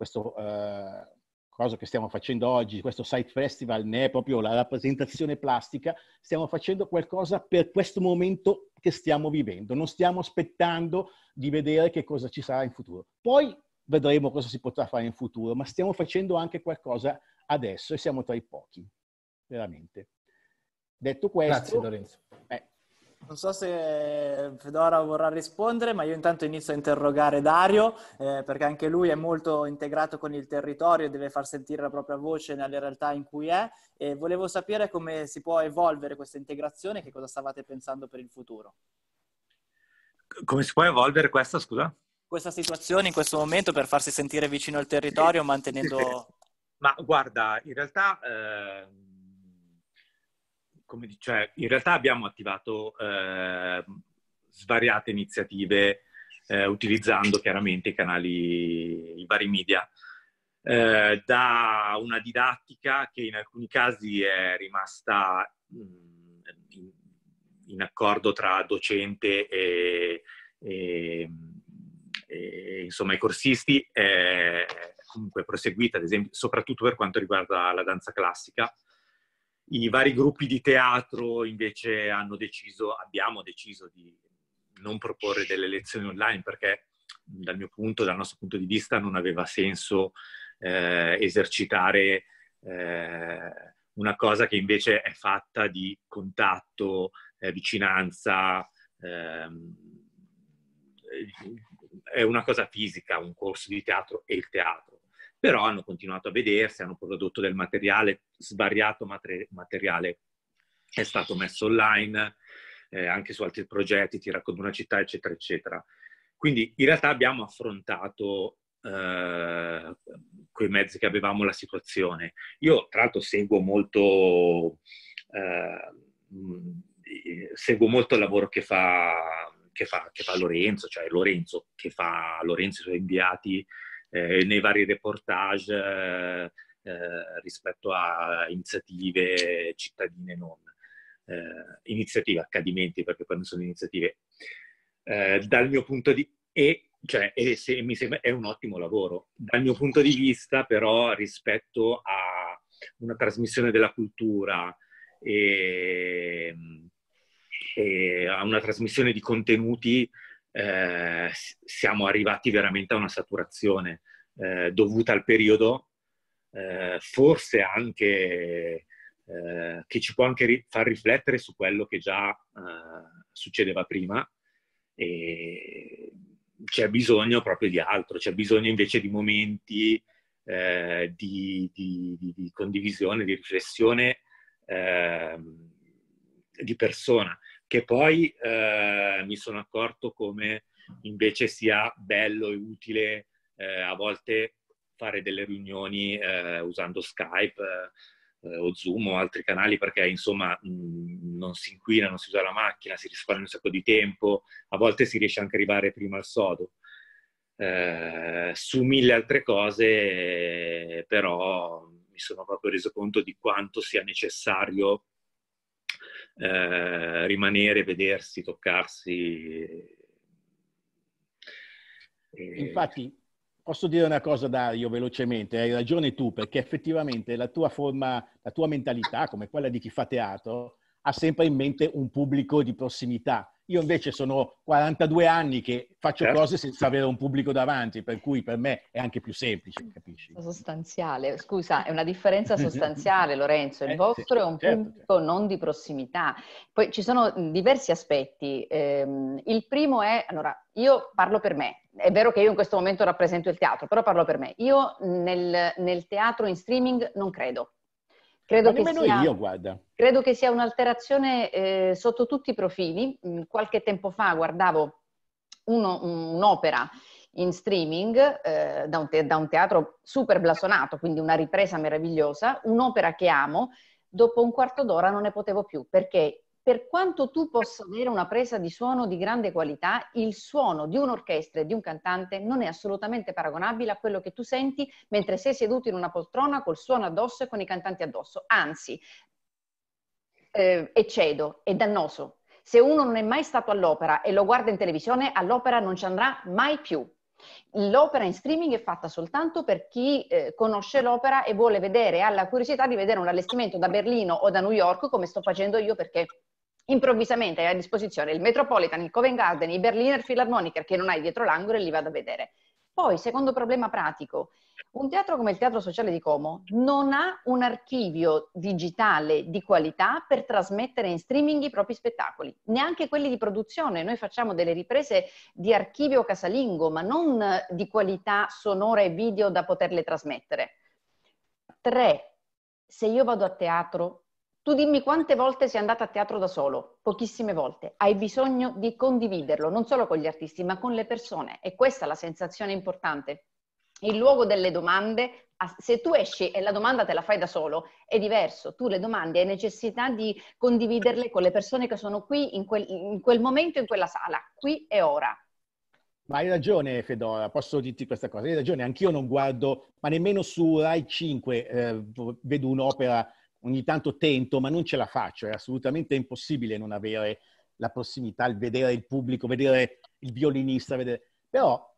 questo eh, cosa che stiamo facendo oggi, questo site festival ne è proprio la rappresentazione plastica, stiamo facendo qualcosa per questo momento che stiamo vivendo, non stiamo aspettando di vedere che cosa ci sarà in futuro. Poi vedremo cosa si potrà fare in futuro, ma stiamo facendo anche qualcosa adesso e siamo tra i pochi, veramente. Detto questo, Grazie Lorenzo. Eh, non so se Fedora vorrà rispondere, ma io intanto inizio a interrogare Dario, eh, perché anche lui è molto integrato con il territorio e deve far sentire la propria voce nelle realtà in cui è. E volevo sapere come si può evolvere questa integrazione e che cosa stavate pensando per il futuro. Come si può evolvere questa, scusa? Questa situazione in questo momento per farsi sentire vicino al territorio, mantenendo... Ma guarda, in realtà... Eh come cioè, in realtà abbiamo attivato eh, svariate iniziative eh, utilizzando chiaramente i canali, i vari media, eh, da una didattica che in alcuni casi è rimasta in, in, accordo tra docente e, e, e insomma i corsisti, è comunque proseguita, ad esempio, soprattutto per quanto riguarda la danza classica, i vari gruppi di teatro invece hanno deciso, abbiamo deciso di non proporre delle lezioni online perché dal mio punto, dal nostro punto di vista, non aveva senso eh, esercitare eh, una cosa che invece è fatta di contatto, eh, vicinanza, ehm, è una cosa fisica, un corso di teatro e il teatro però hanno continuato a vedersi, hanno prodotto del materiale, svariato mater- materiale è stato messo online, eh, anche su altri progetti, ti racconto una città, eccetera, eccetera. Quindi in realtà abbiamo affrontato eh, con i mezzi che avevamo la situazione. Io tra l'altro seguo molto, eh, seguo molto il lavoro che fa, che, fa, che fa Lorenzo, cioè Lorenzo che fa Lorenzo e i suoi inviati eh, nei vari reportage eh, eh, rispetto a iniziative cittadine non. Eh, iniziative, accadimenti, perché poi non sono iniziative. Dal mio punto di e, cioè, e se, mi sembra è un ottimo lavoro. Dal mio punto di vista, però, rispetto a una trasmissione della cultura e, e a una trasmissione di contenuti eh, siamo arrivati veramente a una saturazione eh, dovuta al periodo, eh, forse anche eh, che ci può anche ri- far riflettere su quello che già eh, succedeva prima. E c'è bisogno proprio di altro, c'è bisogno invece di momenti eh, di, di, di, di, condivisione, di riflessione ehm, di persona che poi eh, mi sono accorto come invece sia bello e utile eh, a volte fare delle riunioni eh, usando Skype eh, o Zoom o altri canali perché insomma mh, non si inquina, non si usa la macchina, si risparmia un sacco di tempo, a volte si riesce anche a arrivare prima al sodo. Eh, su mille altre cose, però mi sono proprio reso conto di quanto sia necessario eh, rimanere, vedersi, toccarsi. Infatti, Posso dire una cosa, Dario, velocemente? Hai ragione tu, perché effettivamente la tua forma, la tua mentalità, come quella di chi fa teatro, ha sempre in mente un pubblico di prossimità. Io invece sono 42 anni che faccio certo. cose senza avere un pubblico davanti, per cui per me è anche più semplice, capisci? Sostanziale, scusa, è una differenza sostanziale Lorenzo, il eh, vostro sì, è un certo, pubblico certo. non di prossimità. Poi ci sono diversi aspetti. Eh, il primo è, allora, io parlo per me, è vero che io in questo momento rappresento il teatro, però parlo per me. Io nel, nel teatro in streaming non credo. Credo che, sia, io, credo che sia un'alterazione eh, sotto tutti i profili. Mm, qualche tempo fa guardavo uno, un'opera in streaming eh, da, un te- da un teatro super blasonato, quindi una ripresa meravigliosa, un'opera che amo. Dopo un quarto d'ora non ne potevo più perché per quanto tu possa avere una presa di suono di grande qualità, il suono di un'orchestra e di un cantante non è assolutamente paragonabile a quello che tu senti mentre sei seduto in una poltrona col suono addosso e con i cantanti addosso. Anzi, eh, eccedo, è dannoso. Se uno non è mai stato all'opera e lo guarda in televisione, all'opera non ci andrà mai più. L'opera in streaming è fatta soltanto per chi eh, conosce l'opera e vuole vedere, ha la curiosità di vedere un allestimento da Berlino o da New York, come sto facendo io perché improvvisamente hai a disposizione il Metropolitan, il Covent Garden, i Berliner Philharmoniker che non hai dietro l'angolo e li vado a vedere. Poi, secondo problema pratico, un teatro come il Teatro Sociale di Como non ha un archivio digitale di qualità per trasmettere in streaming i propri spettacoli, neanche quelli di produzione. Noi facciamo delle riprese di archivio casalingo, ma non di qualità sonora e video da poterle trasmettere. Tre, se io vado a teatro tu dimmi quante volte sei andata a teatro da solo, pochissime volte. Hai bisogno di condividerlo, non solo con gli artisti, ma con le persone. E questa è la sensazione importante. Il luogo delle domande, se tu esci e la domanda te la fai da solo, è diverso. Tu le domande hai necessità di condividerle con le persone che sono qui in quel, in quel momento, in quella sala, qui e ora. Ma hai ragione, Fedora, posso dirti questa cosa. Hai ragione, anch'io non guardo, ma nemmeno su Rai 5 eh, vedo un'opera ogni tanto tento, ma non ce la faccio, è assolutamente impossibile non avere la prossimità, il vedere il pubblico, vedere il violinista, vedere... però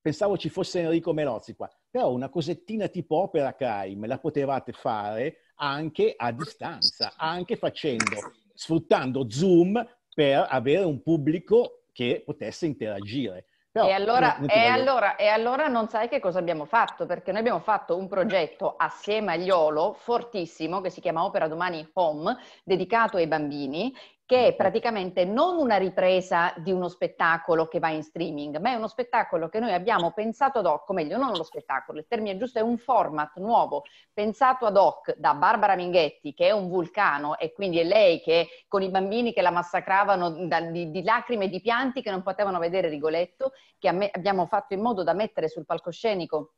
pensavo ci fosse Enrico Melozzi qua, però una cosettina tipo opera crime la potevate fare anche a distanza, anche facendo, sfruttando Zoom per avere un pubblico che potesse interagire. Però, e, allora, e, allora, e, allora, non sai che cosa abbiamo fatto, perché noi abbiamo fatto un progetto assieme a Iolo fortissimo che si chiama Opera Domani Home, dedicato ai bambini, che è praticamente non una ripresa di uno spettacolo che va in streaming, ma è uno spettacolo che noi abbiamo pensato ad hoc, o meglio, non uno spettacolo, il termine giusto è un format nuovo, pensato ad hoc da Barbara Minghetti, che è un vulcano, e quindi è lei che con i bambini che la massacravano da, di, di, lacrime e di pianti che non potevano vedere Rigoletto, che me, abbiamo fatto in modo da mettere sul palcoscenico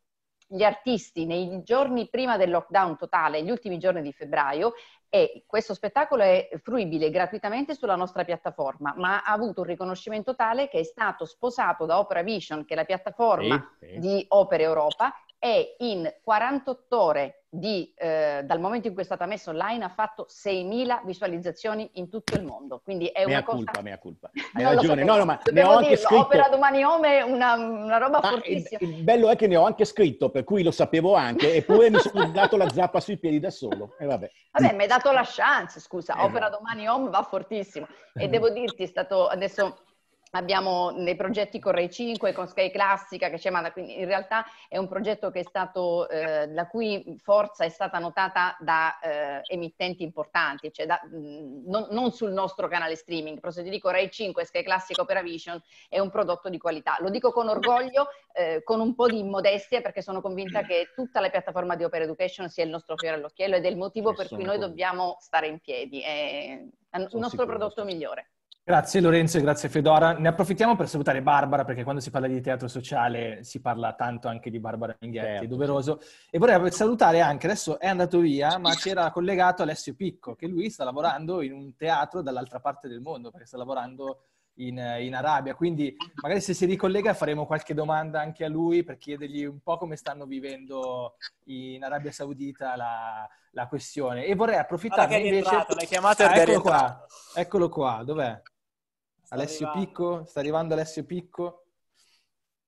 gli artisti nei giorni prima del lockdown totale, gli ultimi giorni di febbraio, e questo spettacolo è fruibile gratuitamente sulla nostra piattaforma, ma ha avuto un riconoscimento tale che è stato sposato da Opera Vision, che è la piattaforma sì, sì. di Opera Europa, e in 48 ore di, eh, dal momento in cui è stata messa online ha fatto 6.000 visualizzazioni in tutto il mondo. Quindi è una mea cosa... Colpa, mea colpa. Hai ragione. No, no, ma ne ho anche dirlo. scritto... Opera Domani Home è una, una roba ah, fortissima. Il, il, bello è che ne ho anche scritto, per cui lo sapevo anche, eppure mi sono dato la zappa sui piedi da solo. E vabbè. Vabbè, mi hai dato la chance, scusa. Eh, Opera Domani Home va fortissimo. E devo dirti, è stato adesso Abbiamo dei progetti con Rai 5, con Sky Classica che ci manda, quindi in realtà è un progetto che è stato, eh, la cui forza è stata notata da eh, emittenti importanti, cioè da, mh, non, non, sul nostro canale streaming, però se ti dico Rai 5, Sky Classica, Opera Vision è un prodotto di qualità. Lo dico con orgoglio, eh, con un po' di modestia perché sono convinta che tutta la piattaforma di Opera Education sia il nostro fiore all'occhiello ed è il motivo per cui noi dobbiamo stare in piedi, è il nostro prodotto migliore. Grazie Lorenzo e grazie Fedora. Ne approfittiamo per salutare Barbara perché quando si parla di teatro sociale si parla tanto anche di Barbara Minghetti, certo. è doveroso. E vorrei salutare anche, adesso è andato via, ma c'era collegato Alessio Picco, che lui sta lavorando in un teatro dall'altra parte del mondo, perché sta lavorando in, in, Arabia. Quindi magari se si ricollega faremo qualche domanda anche a lui per chiedergli un po' come stanno vivendo in Arabia Saudita la, la questione. E vorrei approfittare invece... Entrato, l'hai chiamato ah, eccolo qua, eccolo qua, dov'è? Sta Alessio arrivando. Picco? Sta arrivando Alessio Picco?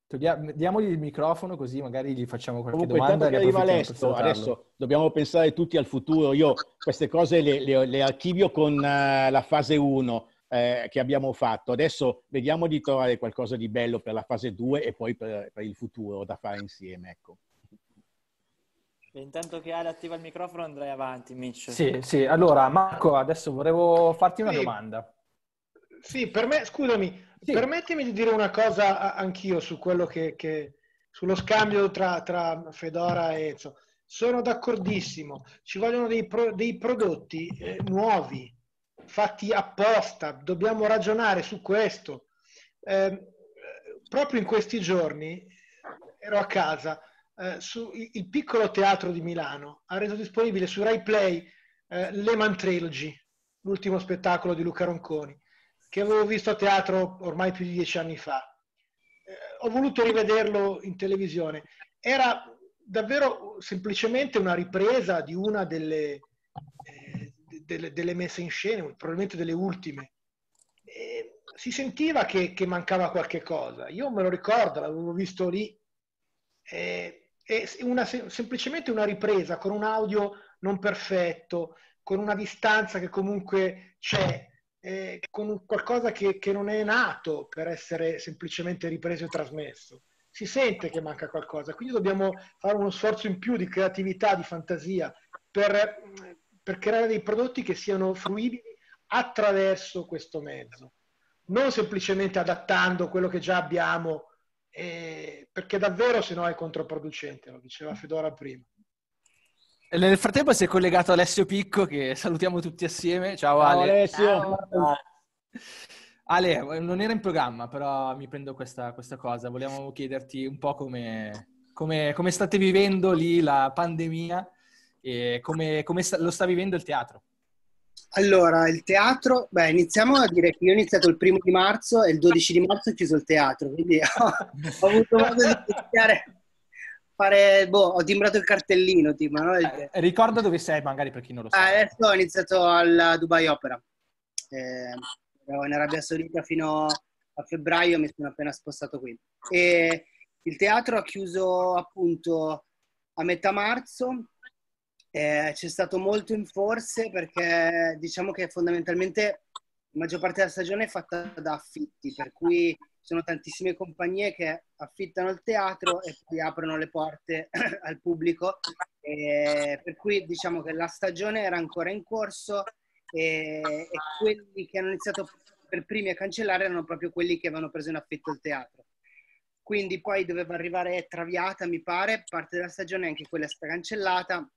Diamogli il microfono così magari gli facciamo qualche Comunque, domanda. Che arriva Alessio, adesso dobbiamo pensare tutti al futuro. Io queste cose le, le, le archivio con uh, la fase 1 eh, che abbiamo fatto. Adesso vediamo di trovare qualcosa di bello per la fase 2 e poi per, per il futuro da fare insieme. Ecco. Intanto che Ale attiva il microfono andrei avanti, Mitch. Sì, sì. Allora, Marco, adesso volevo farti una sì. domanda. Sì, per me, scusami, sì. permettimi di dire una cosa anch'io su quello che, che sullo scambio tra, tra, Fedora e Ezio. Sono d'accordissimo, ci vogliono dei, pro, dei prodotti eh, nuovi, fatti apposta, dobbiamo ragionare su questo. Eh, proprio in questi giorni ero a casa, eh, su il piccolo teatro di Milano ha reso disponibile su Rai Play eh, Lehman Trilogy, l'ultimo spettacolo di Luca Ronconi, che avevo visto a teatro ormai più di dieci anni fa. Eh, ho voluto rivederlo in televisione. Era davvero semplicemente una ripresa di una delle, delle, delle messe in scena, probabilmente delle ultime. E si sentiva che, che, mancava qualche cosa. Io me lo ricordo, l'avevo visto lì. E, e una, semplicemente una ripresa con un audio non perfetto, con una distanza che comunque c'è, eh, con qualcosa che, che, non è nato per essere semplicemente ripreso e trasmesso. Si sente che manca qualcosa, quindi dobbiamo fare uno sforzo in più di creatività, di fantasia per per creare dei prodotti che siano fruibili attraverso questo mezzo, non semplicemente adattando quello che già abbiamo, eh, perché davvero se no è controproducente, lo diceva Fedora prima. Nel frattempo si è collegato Alessio Picco, che salutiamo tutti assieme. Ciao, Ciao Ale. Alessio. Ciao. Ale, non era in programma, però mi prendo questa, questa cosa. Volevamo chiederti un po' come, come, come state vivendo lì la pandemia e come, come sta, lo sta vivendo il teatro? Allora, il teatro, beh, iniziamo a dire che io ho iniziato il primo di marzo e il 12 di marzo ho chiuso il teatro, quindi ho, ho avuto modo di iniziare fare, boh, ho timbrato il cartellino, tipo, no? eh, ricorda dove sei, magari per chi non lo sa. Adesso ho iniziato al Dubai Opera, eh, ero in Arabia Saudita fino a febbraio, mi sono appena spostato qui. E il teatro ha chiuso appunto a metà marzo, eh, c'è stato molto in forze perché diciamo che fondamentalmente la maggior parte della stagione è fatta da affitti, per cui sono tantissime compagnie che affittano il teatro e poi aprono le porte al pubblico, e per cui diciamo che la stagione era ancora in corso e, e quelli che hanno iniziato per primi a cancellare erano proprio quelli che avevano preso in affitto il teatro. Quindi poi doveva arrivare Traviata, mi pare, parte della stagione anche quella è stata cancellata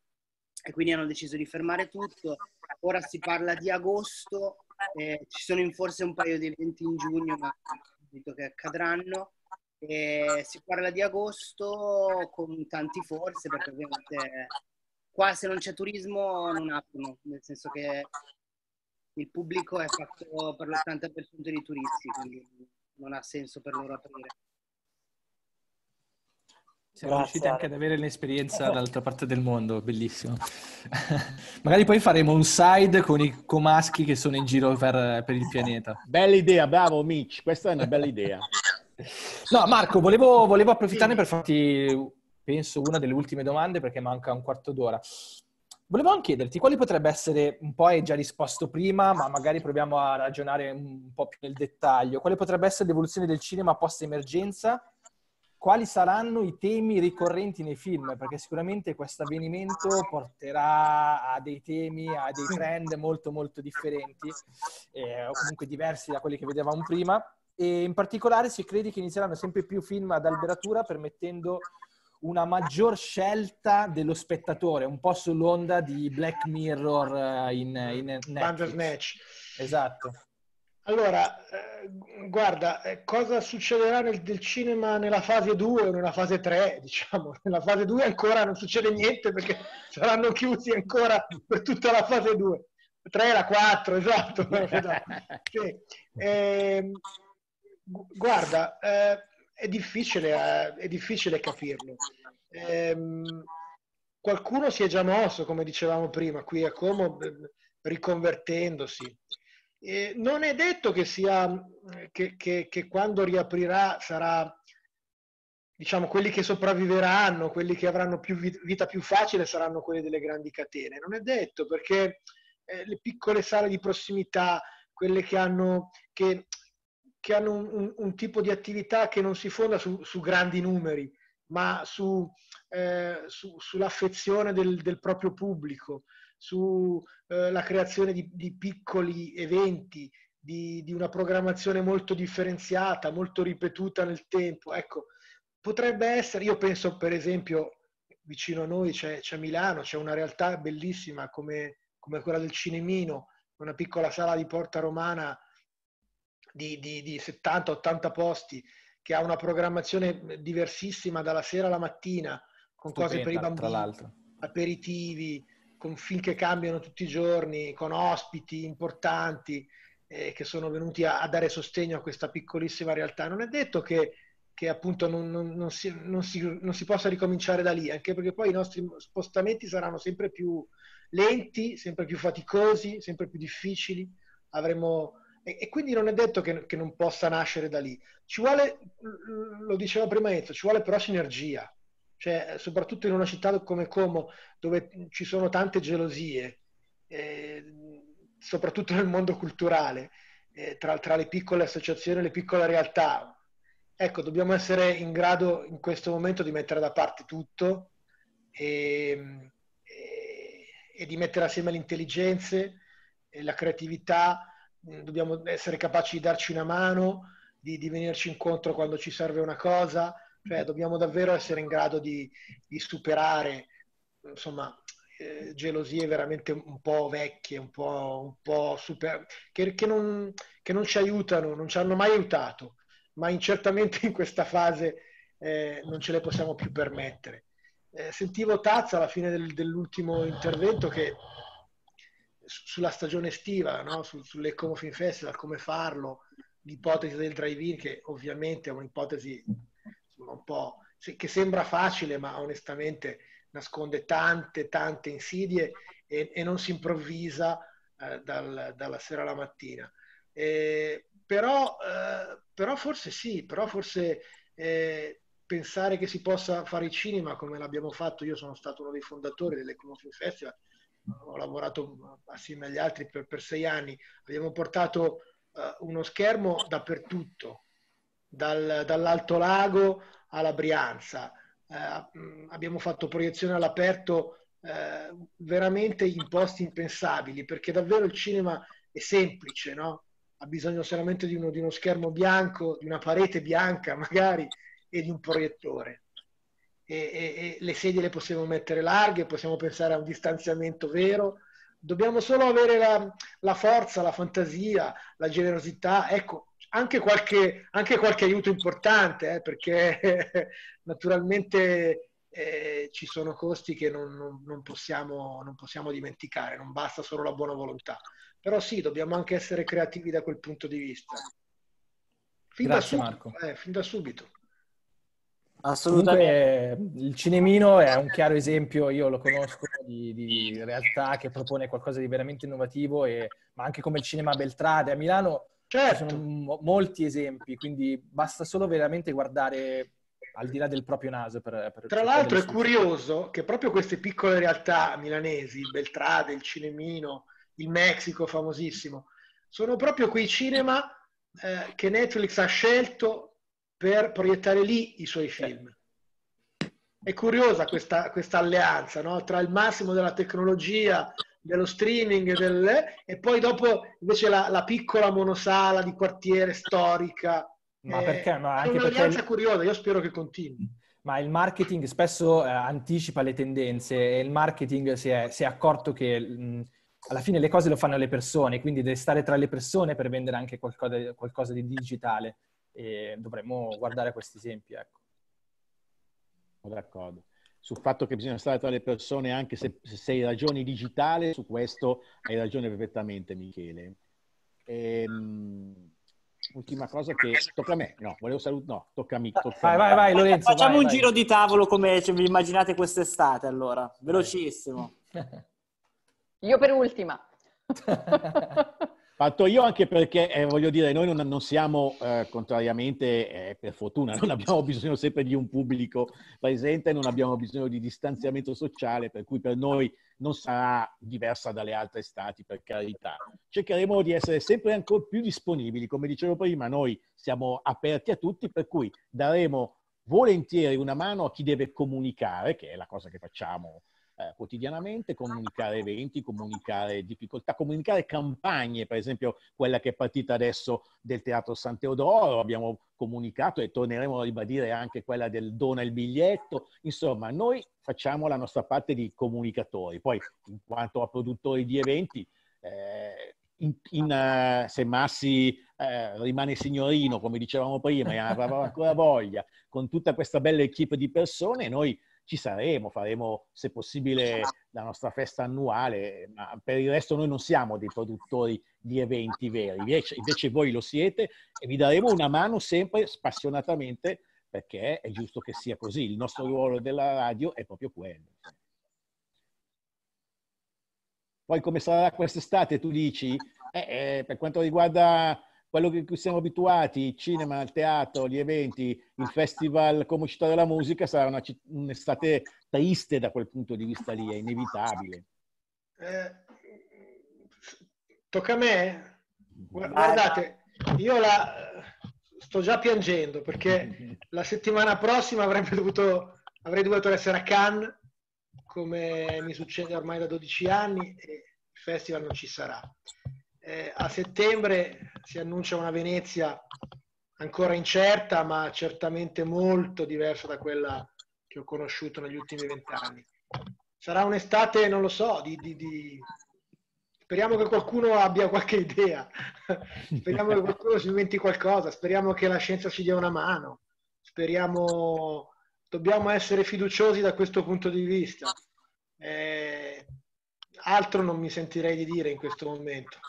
e quindi hanno deciso di fermare tutto. Ora si parla di agosto, eh, ci sono in forse un paio di eventi in giugno, ma dito che accadranno. E si parla di agosto con tanti forse, perché ovviamente qua se non c'è turismo non aprono, nel senso che il pubblico è fatto per l'80% di turisti, quindi non ha senso per loro aprire. Siamo Grazie, riusciti anche ad avere l'esperienza dall'altra parte del mondo, bellissimo. Magari poi faremo un side con i comaschi che sono in giro per, per il pianeta. Bella idea, bravo Mitch, questa è una bella idea. No, Marco, volevo, volevo approfittarne per farti, penso, una delle ultime domande perché manca un quarto d'ora. Volevo anche chiederti quali potrebbe essere, un po' hai già risposto prima, ma magari proviamo a ragionare un po' più nel dettaglio, quale potrebbe essere l'evoluzione del cinema post-emergenza quali saranno i temi ricorrenti nei film, perché sicuramente questo avvenimento porterà a dei temi, a dei trend molto molto differenti, eh, o comunque diversi da quelli che vedevamo prima, e in particolare si crede che inizieranno sempre più film ad alberatura permettendo una maggior scelta dello spettatore, un po' sull'onda di Black Mirror eh, in, in Netflix. Snatch. Esatto. Allora, eh, guarda, eh, cosa succederà nel, del cinema nella fase 2 o nella fase 3? Diciamo, nella fase 2 ancora non succede niente perché saranno chiusi ancora per tutta la fase 2. 3 la 4, esatto. sì. eh, guarda, è, difficile, eh, è difficile capirlo. Ehm, qualcuno si è già mosso, come dicevamo prima, qui a Como, eh, riconvertendosi. Eh, non è detto che, sia, che, che, che quando riaprirà sarà, diciamo, quelli che sopravviveranno, quelli che avranno più vita più facile saranno quelli delle grandi catene. Non è detto perché eh, le piccole sale di prossimità, quelle che hanno, che, che hanno un, un, un, tipo di attività che non si fonda su, su grandi numeri, ma su, eh, su, sull'affezione del, del proprio pubblico, sulla eh, creazione di, di, piccoli eventi, di, di, una programmazione molto differenziata, molto ripetuta nel tempo. Ecco, potrebbe essere, io penso per esempio, vicino a noi c'è, c'è Milano, c'è una realtà bellissima come, come, quella del Cinemino, una piccola sala di Porta Romana di, di, di 70-80 posti, che ha una programmazione diversissima dalla sera alla mattina, con Stupenda, cose per i bambini, aperitivi, con film che cambiano tutti i giorni, con ospiti importanti eh, che sono venuti a, a, dare sostegno a questa piccolissima realtà. Non è detto che, che appunto non, non, non, si, si, non, si, possa ricominciare da lì, anche perché poi i nostri spostamenti saranno sempre più lenti, sempre più faticosi, sempre più difficili. Avremo, e, quindi non è detto che, che non possa nascere da lì. Ci vuole, lo diceva prima Enzo, ci vuole però sinergia cioè, soprattutto in una città come Como, dove ci sono tante gelosie, eh, soprattutto nel mondo culturale, eh, tra, tra, le piccole associazioni e le piccole realtà. Ecco, dobbiamo essere in grado in questo momento di mettere da parte tutto e, e, e di mettere assieme le intelligenze la creatività. Dobbiamo essere capaci di darci una mano, di, di venirci incontro quando ci serve una cosa, cioè dobbiamo davvero essere in grado di, di superare, insomma, eh, gelosie veramente un po' vecchie, un po', un po super, che, che, non, che, non, ci aiutano, non ci hanno mai aiutato, ma certamente in questa fase eh, non ce le possiamo più permettere. Eh, sentivo Tazza alla fine del, dell'ultimo intervento che sulla stagione estiva, no? Su, sull'Ecomo Film Festival, come farlo, l'ipotesi del drive-in, che ovviamente è un'ipotesi un po' che sembra facile, ma onestamente nasconde tante, tante insidie e, e non si improvvisa eh, dal, dalla sera alla mattina. Eh, però, eh, però, forse sì, però forse eh, pensare che si possa fare il cinema come l'abbiamo fatto, io sono stato uno dei fondatori dell'Econo Film Festival, ho lavorato assieme agli altri per, per sei anni, abbiamo portato eh, uno schermo dappertutto, dal, dall'Alto Lago alla Brianza. Eh, abbiamo fatto proiezione all'aperto eh, veramente in posti impensabili, perché davvero il cinema è semplice, no? ha bisogno solamente di uno, di uno schermo bianco, di una parete bianca magari e di un proiettore. E, e, e, le sedie le possiamo mettere larghe, possiamo pensare a un distanziamento vero, dobbiamo solo avere la, la forza, la fantasia, la generosità. Ecco, anche qualche, anche qualche aiuto importante, eh, perché naturalmente eh, ci sono costi che non, non, non, possiamo, non, possiamo, dimenticare, non basta solo la buona volontà. Però sì, dobbiamo anche essere creativi da quel punto di vista. Fin, Grazie, da, subito, eh, fin da subito. Assolutamente. Comunque, il Cinemino è un chiaro esempio, io lo conosco, di, di realtà che propone qualcosa di veramente innovativo, e, ma anche come il Cinema Beltrade a Milano Certo. Ci sono molti esempi, quindi basta solo veramente guardare al di là del proprio naso. Per, per Tra l'altro è curioso che proprio queste piccole realtà milanesi, il Beltrade, il Cinemino, il Mexico famosissimo, sono proprio quei cinema eh, che Netflix ha scelto per proiettare lì i suoi film. È curiosa questa, questa alleanza no? tra il massimo della tecnologia, dello streaming del, e poi dopo invece la, la, piccola monosala di quartiere storica. Ma eh, perché? Ma anche è un'allianza curiosa, io spero che continui. Ma il marketing spesso eh, anticipa le tendenze e il marketing si è, si è accorto che mh, alla fine le cose lo fanno le persone, quindi deve stare tra le persone per vendere anche qualcosa, qualcosa di digitale. E dovremmo guardare questi esempi, ecco. D'accordo. Sul fatto che bisogna stare tra le persone, anche se, se hai ragioni digitale, su questo hai ragione perfettamente, Michele. Ehm, ultima cosa che tocca a me, no, volevo salutare, no, tocca a me. Tocca vai, a me. vai, vai, Lorenzo. Facciamo vai, un vai. giro di tavolo come vi immaginate quest'estate, allora, velocissimo. Io per ultima. Fatto io anche perché, eh, voglio dire, noi non, non siamo, eh, contrariamente, eh, per fortuna, non abbiamo bisogno sempre di un pubblico presente, non abbiamo bisogno di distanziamento sociale, per cui per noi non sarà diversa dalle altre stati, per carità. Cercheremo di essere sempre ancora più disponibili. Come dicevo prima, noi siamo aperti a tutti, per cui daremo volentieri una mano a chi deve comunicare, che è la cosa che facciamo eh, quotidianamente, comunicare eventi, comunicare difficoltà, comunicare campagne, per esempio quella che è partita adesso del Teatro San Teodoro, abbiamo comunicato e torneremo a ribadire anche quella del dona il biglietto, insomma noi facciamo la nostra parte di comunicatori, poi in quanto a produttori di eventi, eh, in, in, uh, se Massi uh, rimane signorino, come dicevamo prima, e aveva ancora voglia, con tutta questa bella equipe di persone, noi ci saremo, faremo se possibile la nostra festa annuale, ma per il resto noi non siamo dei produttori di eventi veri, invece, invece voi lo siete e vi daremo una mano sempre spassionatamente perché è giusto che sia così, il nostro ruolo della radio è proprio quello. Poi come sarà quest'estate, tu dici, eh, eh, per quanto riguarda quello che siamo abituati, il cinema, il teatro, gli eventi, il festival come città della musica, sarà una, un'estate triste da quel punto di vista lì, è inevitabile. Eh, tocca a me? Guardate, io la, sto già piangendo perché la settimana prossima dovuto, avrei dovuto essere a Cannes, come mi succede ormai da 12 anni, e il festival non ci sarà eh, a settembre si annuncia una Venezia ancora incerta, ma certamente molto diversa da quella che ho conosciuto negli ultimi vent'anni. Sarà un'estate, non lo so, di, di, di... speriamo che qualcuno abbia qualche idea, speriamo che qualcuno si inventi qualcosa, speriamo che la scienza ci dia una mano, speriamo, dobbiamo essere fiduciosi da questo punto di vista. Eh, altro non mi sentirei di dire in questo momento.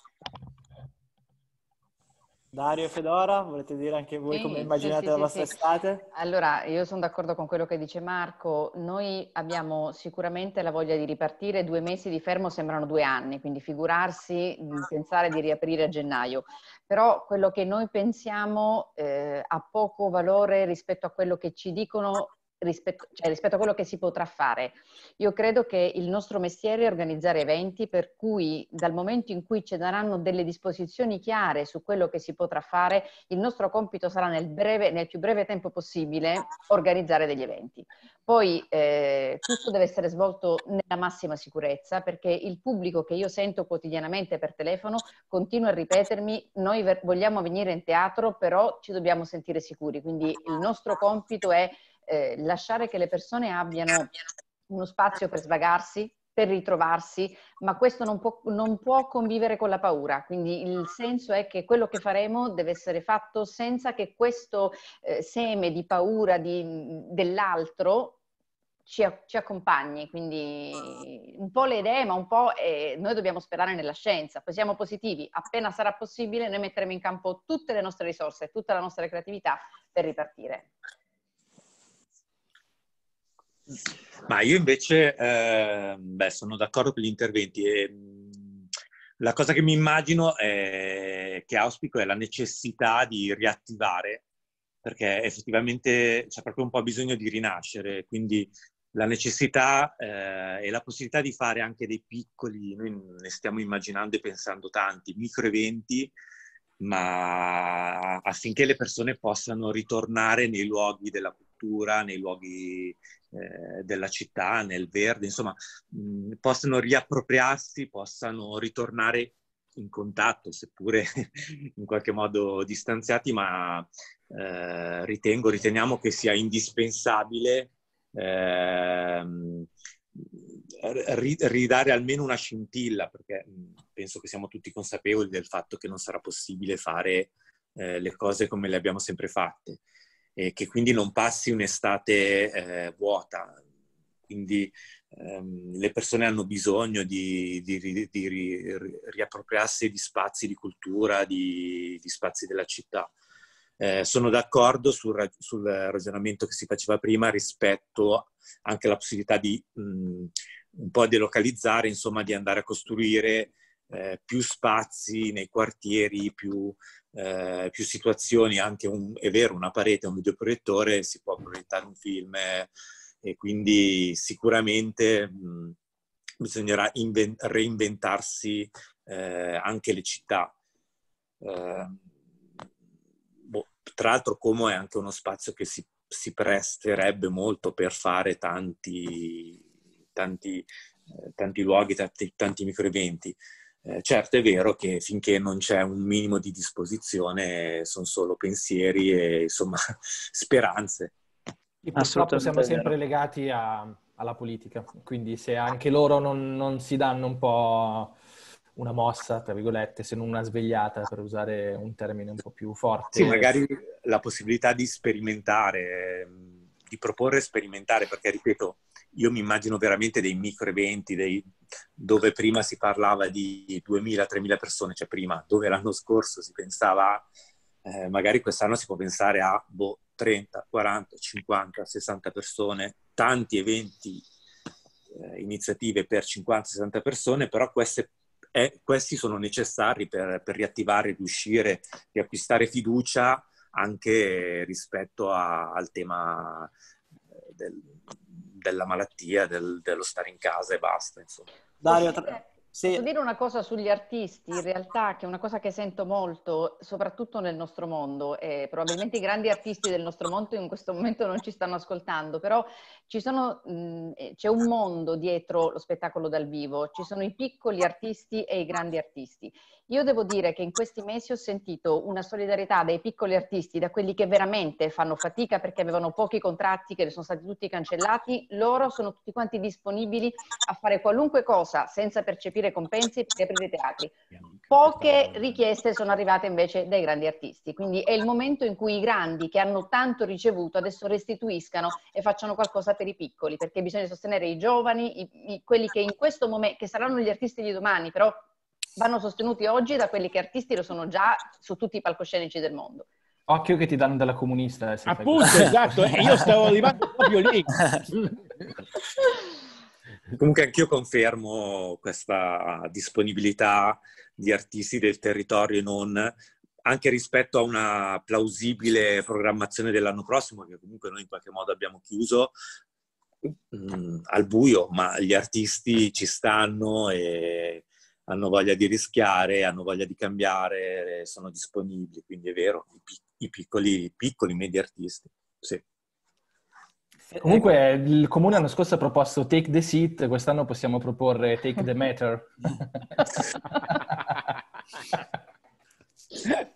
Dario e Fedora, volete dire anche voi sì, come immaginate sì, sì, la vostra estate? Allora, io sono d'accordo con quello che dice Marco. Noi abbiamo sicuramente la voglia di ripartire. Due mesi di fermo sembrano due anni, quindi figurarsi di pensare di riaprire a gennaio. Però quello che noi pensiamo eh, ha poco valore rispetto a quello che ci dicono rispetto, cioè, rispetto, a quello che si potrà fare. Io credo che il nostro mestiere è organizzare eventi per cui dal momento in cui ci daranno delle disposizioni chiare su quello che si potrà fare, il nostro compito sarà nel, breve, nel più breve tempo possibile organizzare degli eventi. Poi eh, tutto deve essere svolto nella massima sicurezza perché il pubblico che io sento quotidianamente per telefono continua a ripetermi noi vogliamo venire in teatro però ci dobbiamo sentire sicuri. Quindi il nostro compito è eh, lasciare che le persone abbiano uno spazio per svagarsi, per ritrovarsi, ma questo non può, non può, convivere con la paura. Quindi il senso è che quello che faremo deve essere fatto senza che questo eh, seme di paura di, dell'altro ci, ci, accompagni. Quindi un po' le idee, ma un po' eh, noi dobbiamo sperare nella scienza. Poi siamo positivi. Appena sarà possibile, noi metteremo in campo tutte le nostre risorse, tutta la nostra creatività per ripartire. Ma io invece eh, beh, sono d'accordo con gli interventi e mm, la cosa che mi immagino è, che auspico è la necessità di riattivare, perché effettivamente c'è proprio un po' bisogno di rinascere, quindi la necessità eh, e la possibilità di fare anche dei piccoli, noi ne stiamo immaginando e pensando tanti, micro eventi, ma affinché le persone possano ritornare nei luoghi della cultura, nei luoghi eh, della città, nel verde, insomma, mh, possano riappropriarsi, possano ritornare in contatto, seppure in qualche modo distanziati, ma eh, ritengo, riteniamo che sia indispensabile eh, ridare almeno una scintilla, perché penso che siamo tutti consapevoli del fatto che non sarà possibile fare eh, le cose come le abbiamo sempre fatte e che quindi non passi un'estate eh, vuota. Quindi ehm, le persone hanno bisogno di, di, di, di riappropriarsi di spazi di cultura, di, di spazi della città. Eh, sono d'accordo sul, sul, ragionamento che si faceva prima rispetto anche alla possibilità di mh, un po' delocalizzare, insomma, di andare a costruire eh, più spazi nei quartieri, più, eh, più situazioni, anche un, è vero, una parete, un videoproiettore, si può proiettare un film eh, e quindi sicuramente mh, bisognerà invent- reinventarsi eh, anche le città. Eh, boh, tra l'altro Como è anche uno spazio che si, si presterebbe molto per fare tanti, tanti, eh, tanti luoghi, tanti, tanti microeventi. Eh, certo è vero che finché non c'è un minimo di disposizione sono solo pensieri e insomma speranze. E purtroppo siamo sempre legati a, alla politica, quindi se anche loro non, non, si danno un po' una mossa, tra virgolette, se non una svegliata, per usare un termine un po' più forte. Sì, magari la possibilità di sperimentare, di proporre e sperimentare, perché ripeto, io mi immagino veramente dei micro eventi dei, dove prima si parlava di 2.000-3.000 persone, cioè prima, dove l'anno scorso si pensava, eh, magari quest'anno si può pensare a boh, 30, 40, 50, 60 persone, tanti eventi, eh, iniziative per 50-60 persone, però queste, eh, questi sono necessari per, per riattivare, riuscire, riacquistare fiducia anche rispetto a, al tema eh, del, della malattia, del, dello stare in casa e basta. Insomma. Dario, tra... Sì. Posso dire una cosa sugli artisti, in realtà, che è una cosa che sento molto, soprattutto nel nostro mondo, e probabilmente i grandi artisti del nostro mondo in questo momento non ci stanno ascoltando, però sono, mh, eh, c'è un mondo dietro lo spettacolo dal vivo, ci sono i piccoli artisti e i grandi artisti. Io devo dire che in questi mesi ho sentito una solidarietà dai piccoli artisti, da quelli che veramente fanno fatica perché avevano pochi contratti, che sono stati tutti cancellati, loro sono tutti quanti disponibili a fare qualunque cosa senza percepire compensi per aprire i teatri. Poche richieste sono arrivate invece dai grandi artisti, quindi è il momento in cui i grandi che hanno tanto ricevuto adesso restituiscano e facciano qualcosa per i piccoli, perché bisogna sostenere i giovani, i, i, quelli che in questo momento, che saranno gli artisti di domani, però vanno sostenuti oggi da quelli che artisti lo sono già su tutti i palcoscenici del mondo. Occhio che ti danno della comunista. Eh, Appunto, esatto, io stavo arrivando proprio lì. Comunque anch'io confermo questa disponibilità di artisti del territorio e non, anche rispetto a una plausibile programmazione dell'anno prossimo, che comunque noi in qualche modo abbiamo chiuso mh, mm, al buio, ma gli artisti ci stanno e hanno voglia di rischiare, hanno voglia di cambiare, sono disponibili, quindi è vero, i, pic- i piccoli, piccoli media artisti, sì. Comunque il comune l'anno scorso ha proposto Take the Seat, quest'anno possiamo proporre Take the Matter.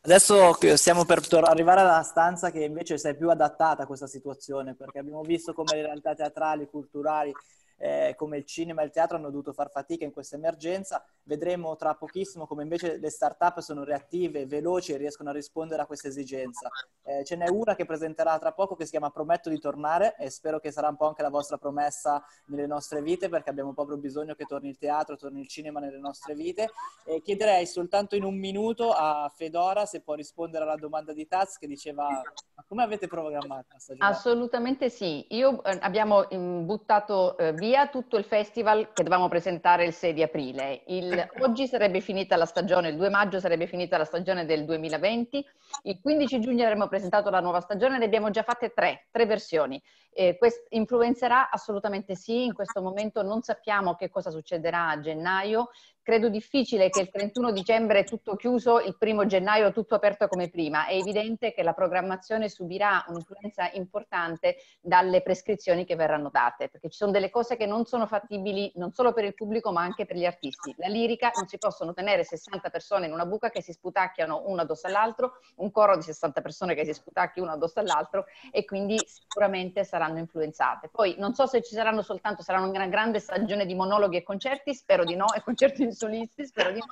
Adesso stiamo per arrivare alla stanza che invece è più adattata a questa situazione, perché abbiamo visto come le realtà teatrali, culturali eh, come il cinema e il teatro hanno dovuto far fatica in questa emergenza. Vedremo tra pochissimo come invece le start-up sono reattive, veloci e riescono a rispondere a questa esigenza. Eh, ce n'è una che presenterà tra poco che si chiama Prometto di tornare e spero che sarà un po' anche la vostra promessa nelle nostre vite perché abbiamo proprio bisogno che torni il teatro, torni il cinema nelle nostre vite. E chiederei soltanto in un minuto a Fedora se può rispondere alla domanda di Taz che diceva come avete programmato questa giornata? Assolutamente sì. Io eh, abbiamo mm, buttato eh, via tutto il festival che dovevamo presentare il 6 di aprile. Il, oggi sarebbe finita la stagione, il 2 maggio sarebbe finita la stagione del 2020, il 15 giugno avremmo presentato la nuova stagione, ne abbiamo già fatte tre, tre versioni. Eh, quest, influenzerà assolutamente sì, in questo momento non sappiamo che cosa succederà a gennaio, credo difficile che il 31 dicembre tutto chiuso, il primo gennaio tutto aperto come prima. È evidente che la programmazione subirà un'influenza importante dalle prescrizioni che verranno date, perché ci sono delle cose che non sono fattibili non solo per il pubblico ma anche per gli artisti. La lirica non si possono tenere 60 persone in una buca che si sputacchiano uno addosso all'altro, un coro di 60 persone che si sputacchi uno addosso all'altro e quindi sicuramente saranno influenzate. Poi non so se ci saranno soltanto, saranno una grande stagione di monologhi e concerti, spero di no, e concerti solisti, spero di no.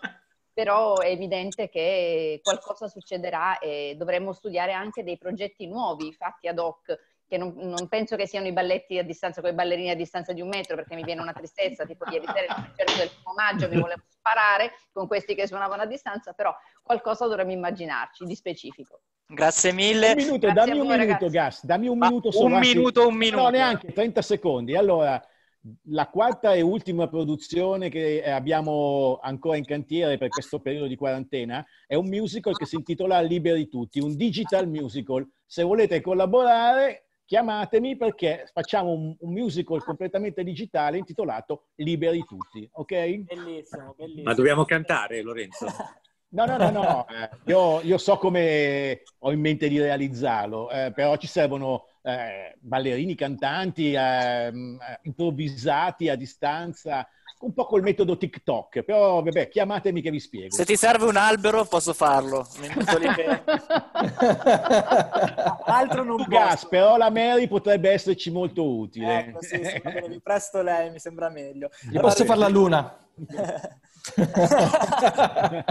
Però è evidente che qualcosa succederà e dovremmo studiare anche dei progetti nuovi fatti ad hoc, che non, non penso che siano i balletti a distanza con i ballerini a distanza di un metro, perché mi viene una tristezza, tipo ieri sera il concerto del primo maggio mi volevo sparare con questi che suonavano a distanza, però qualcosa dovremmo immaginarci di specifico. Grazie mille. Un minuto, Grazie dammi un minuto, ragazzi. Gas, dammi un minuto solo. Un minuto, un minuto. No, neanche 30 secondi. Allora, la quarta e ultima produzione che abbiamo ancora in cantiere per questo periodo di quarantena è un musical che si intitola Liberi Tutti, un digital musical. Se volete collaborare, chiamatemi perché facciamo un, un musical completamente digitale intitolato Liberi Tutti, ok? Bellissimo, bellissimo. Ma dobbiamo cantare, Lorenzo? No, no, no, no. Eh, io, io, so come ho in mente di realizzarlo, eh, però ci servono eh, ballerini cantanti ehm, eh, improvvisati a distanza, un po' col metodo TikTok, però vabbè, chiamatemi che vi spiego. Se ti serve un albero posso farlo. Altro non gas, però la Mary potrebbe esserci molto utile. Ecco, sì, sì, presto lei, mi sembra meglio. Gli posso fare la luna.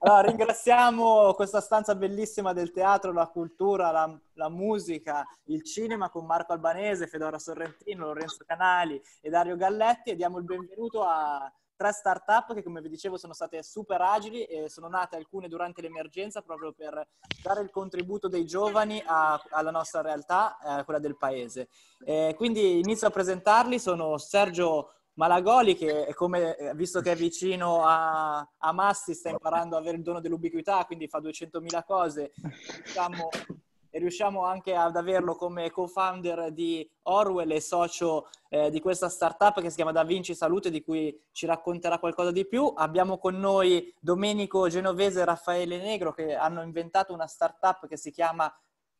allora, ringraziamo questa stanza bellissima del teatro, la cultura, la, la, musica, il cinema con Marco Albanese, Fedora Sorrentino, Lorenzo Canali e Dario Galletti e diamo il benvenuto a tre start-up che come vi dicevo sono state super agili e sono nate alcune durante l'emergenza proprio per dare il contributo dei giovani a, alla nostra realtà, eh, quella del paese. Eh, quindi inizio a presentarli, sono Sergio Malagoli che come, eh, visto che è vicino a, a Masti sta imparando ad avere il dono dell'ubiquità, quindi fa 200.000 cose, diciamo, e riusciamo anche ad averlo come co-founder di Orwell e socio eh, di questa startup che si chiama Da Vinci Salute, di cui ci racconterà qualcosa di più. Abbiamo con noi Domenico Genovese e Raffaele Negro che hanno inventato una startup che si chiama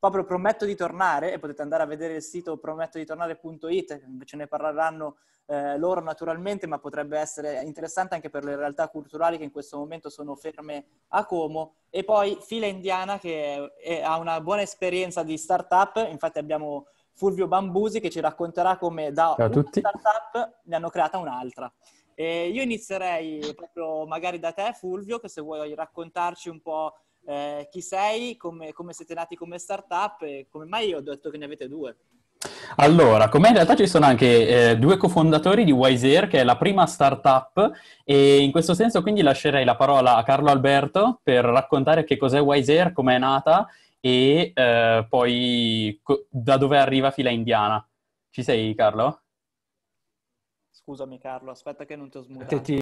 proprio Prometto di tornare e potete andare a vedere il sito promettoditornare.it, ce ne parleranno eh, loro naturalmente, ma potrebbe essere interessante anche per le realtà culturali che in questo momento sono ferme a Como. E poi Fila Indiana che è, ha una buona esperienza di startup, infatti abbiamo Fulvio Bambusi che ci racconterà come da una startup ne hanno creata un'altra. E io inizierei proprio magari da te Fulvio, che se vuoi raccontarci un po' eh, chi sei, come, come siete nati come startup e come mai ho detto che ne avete due. Allora, come in realtà ci sono anche eh, due cofondatori di Wiseair, che è la prima startup, e in questo senso quindi lascerei la parola a Carlo Alberto per raccontare che cos'è Wiseair, come è nata e eh, poi co- da dove arriva Fila Indiana. Ci sei Carlo? Scusami Carlo, aspetta che non ti ho smutato.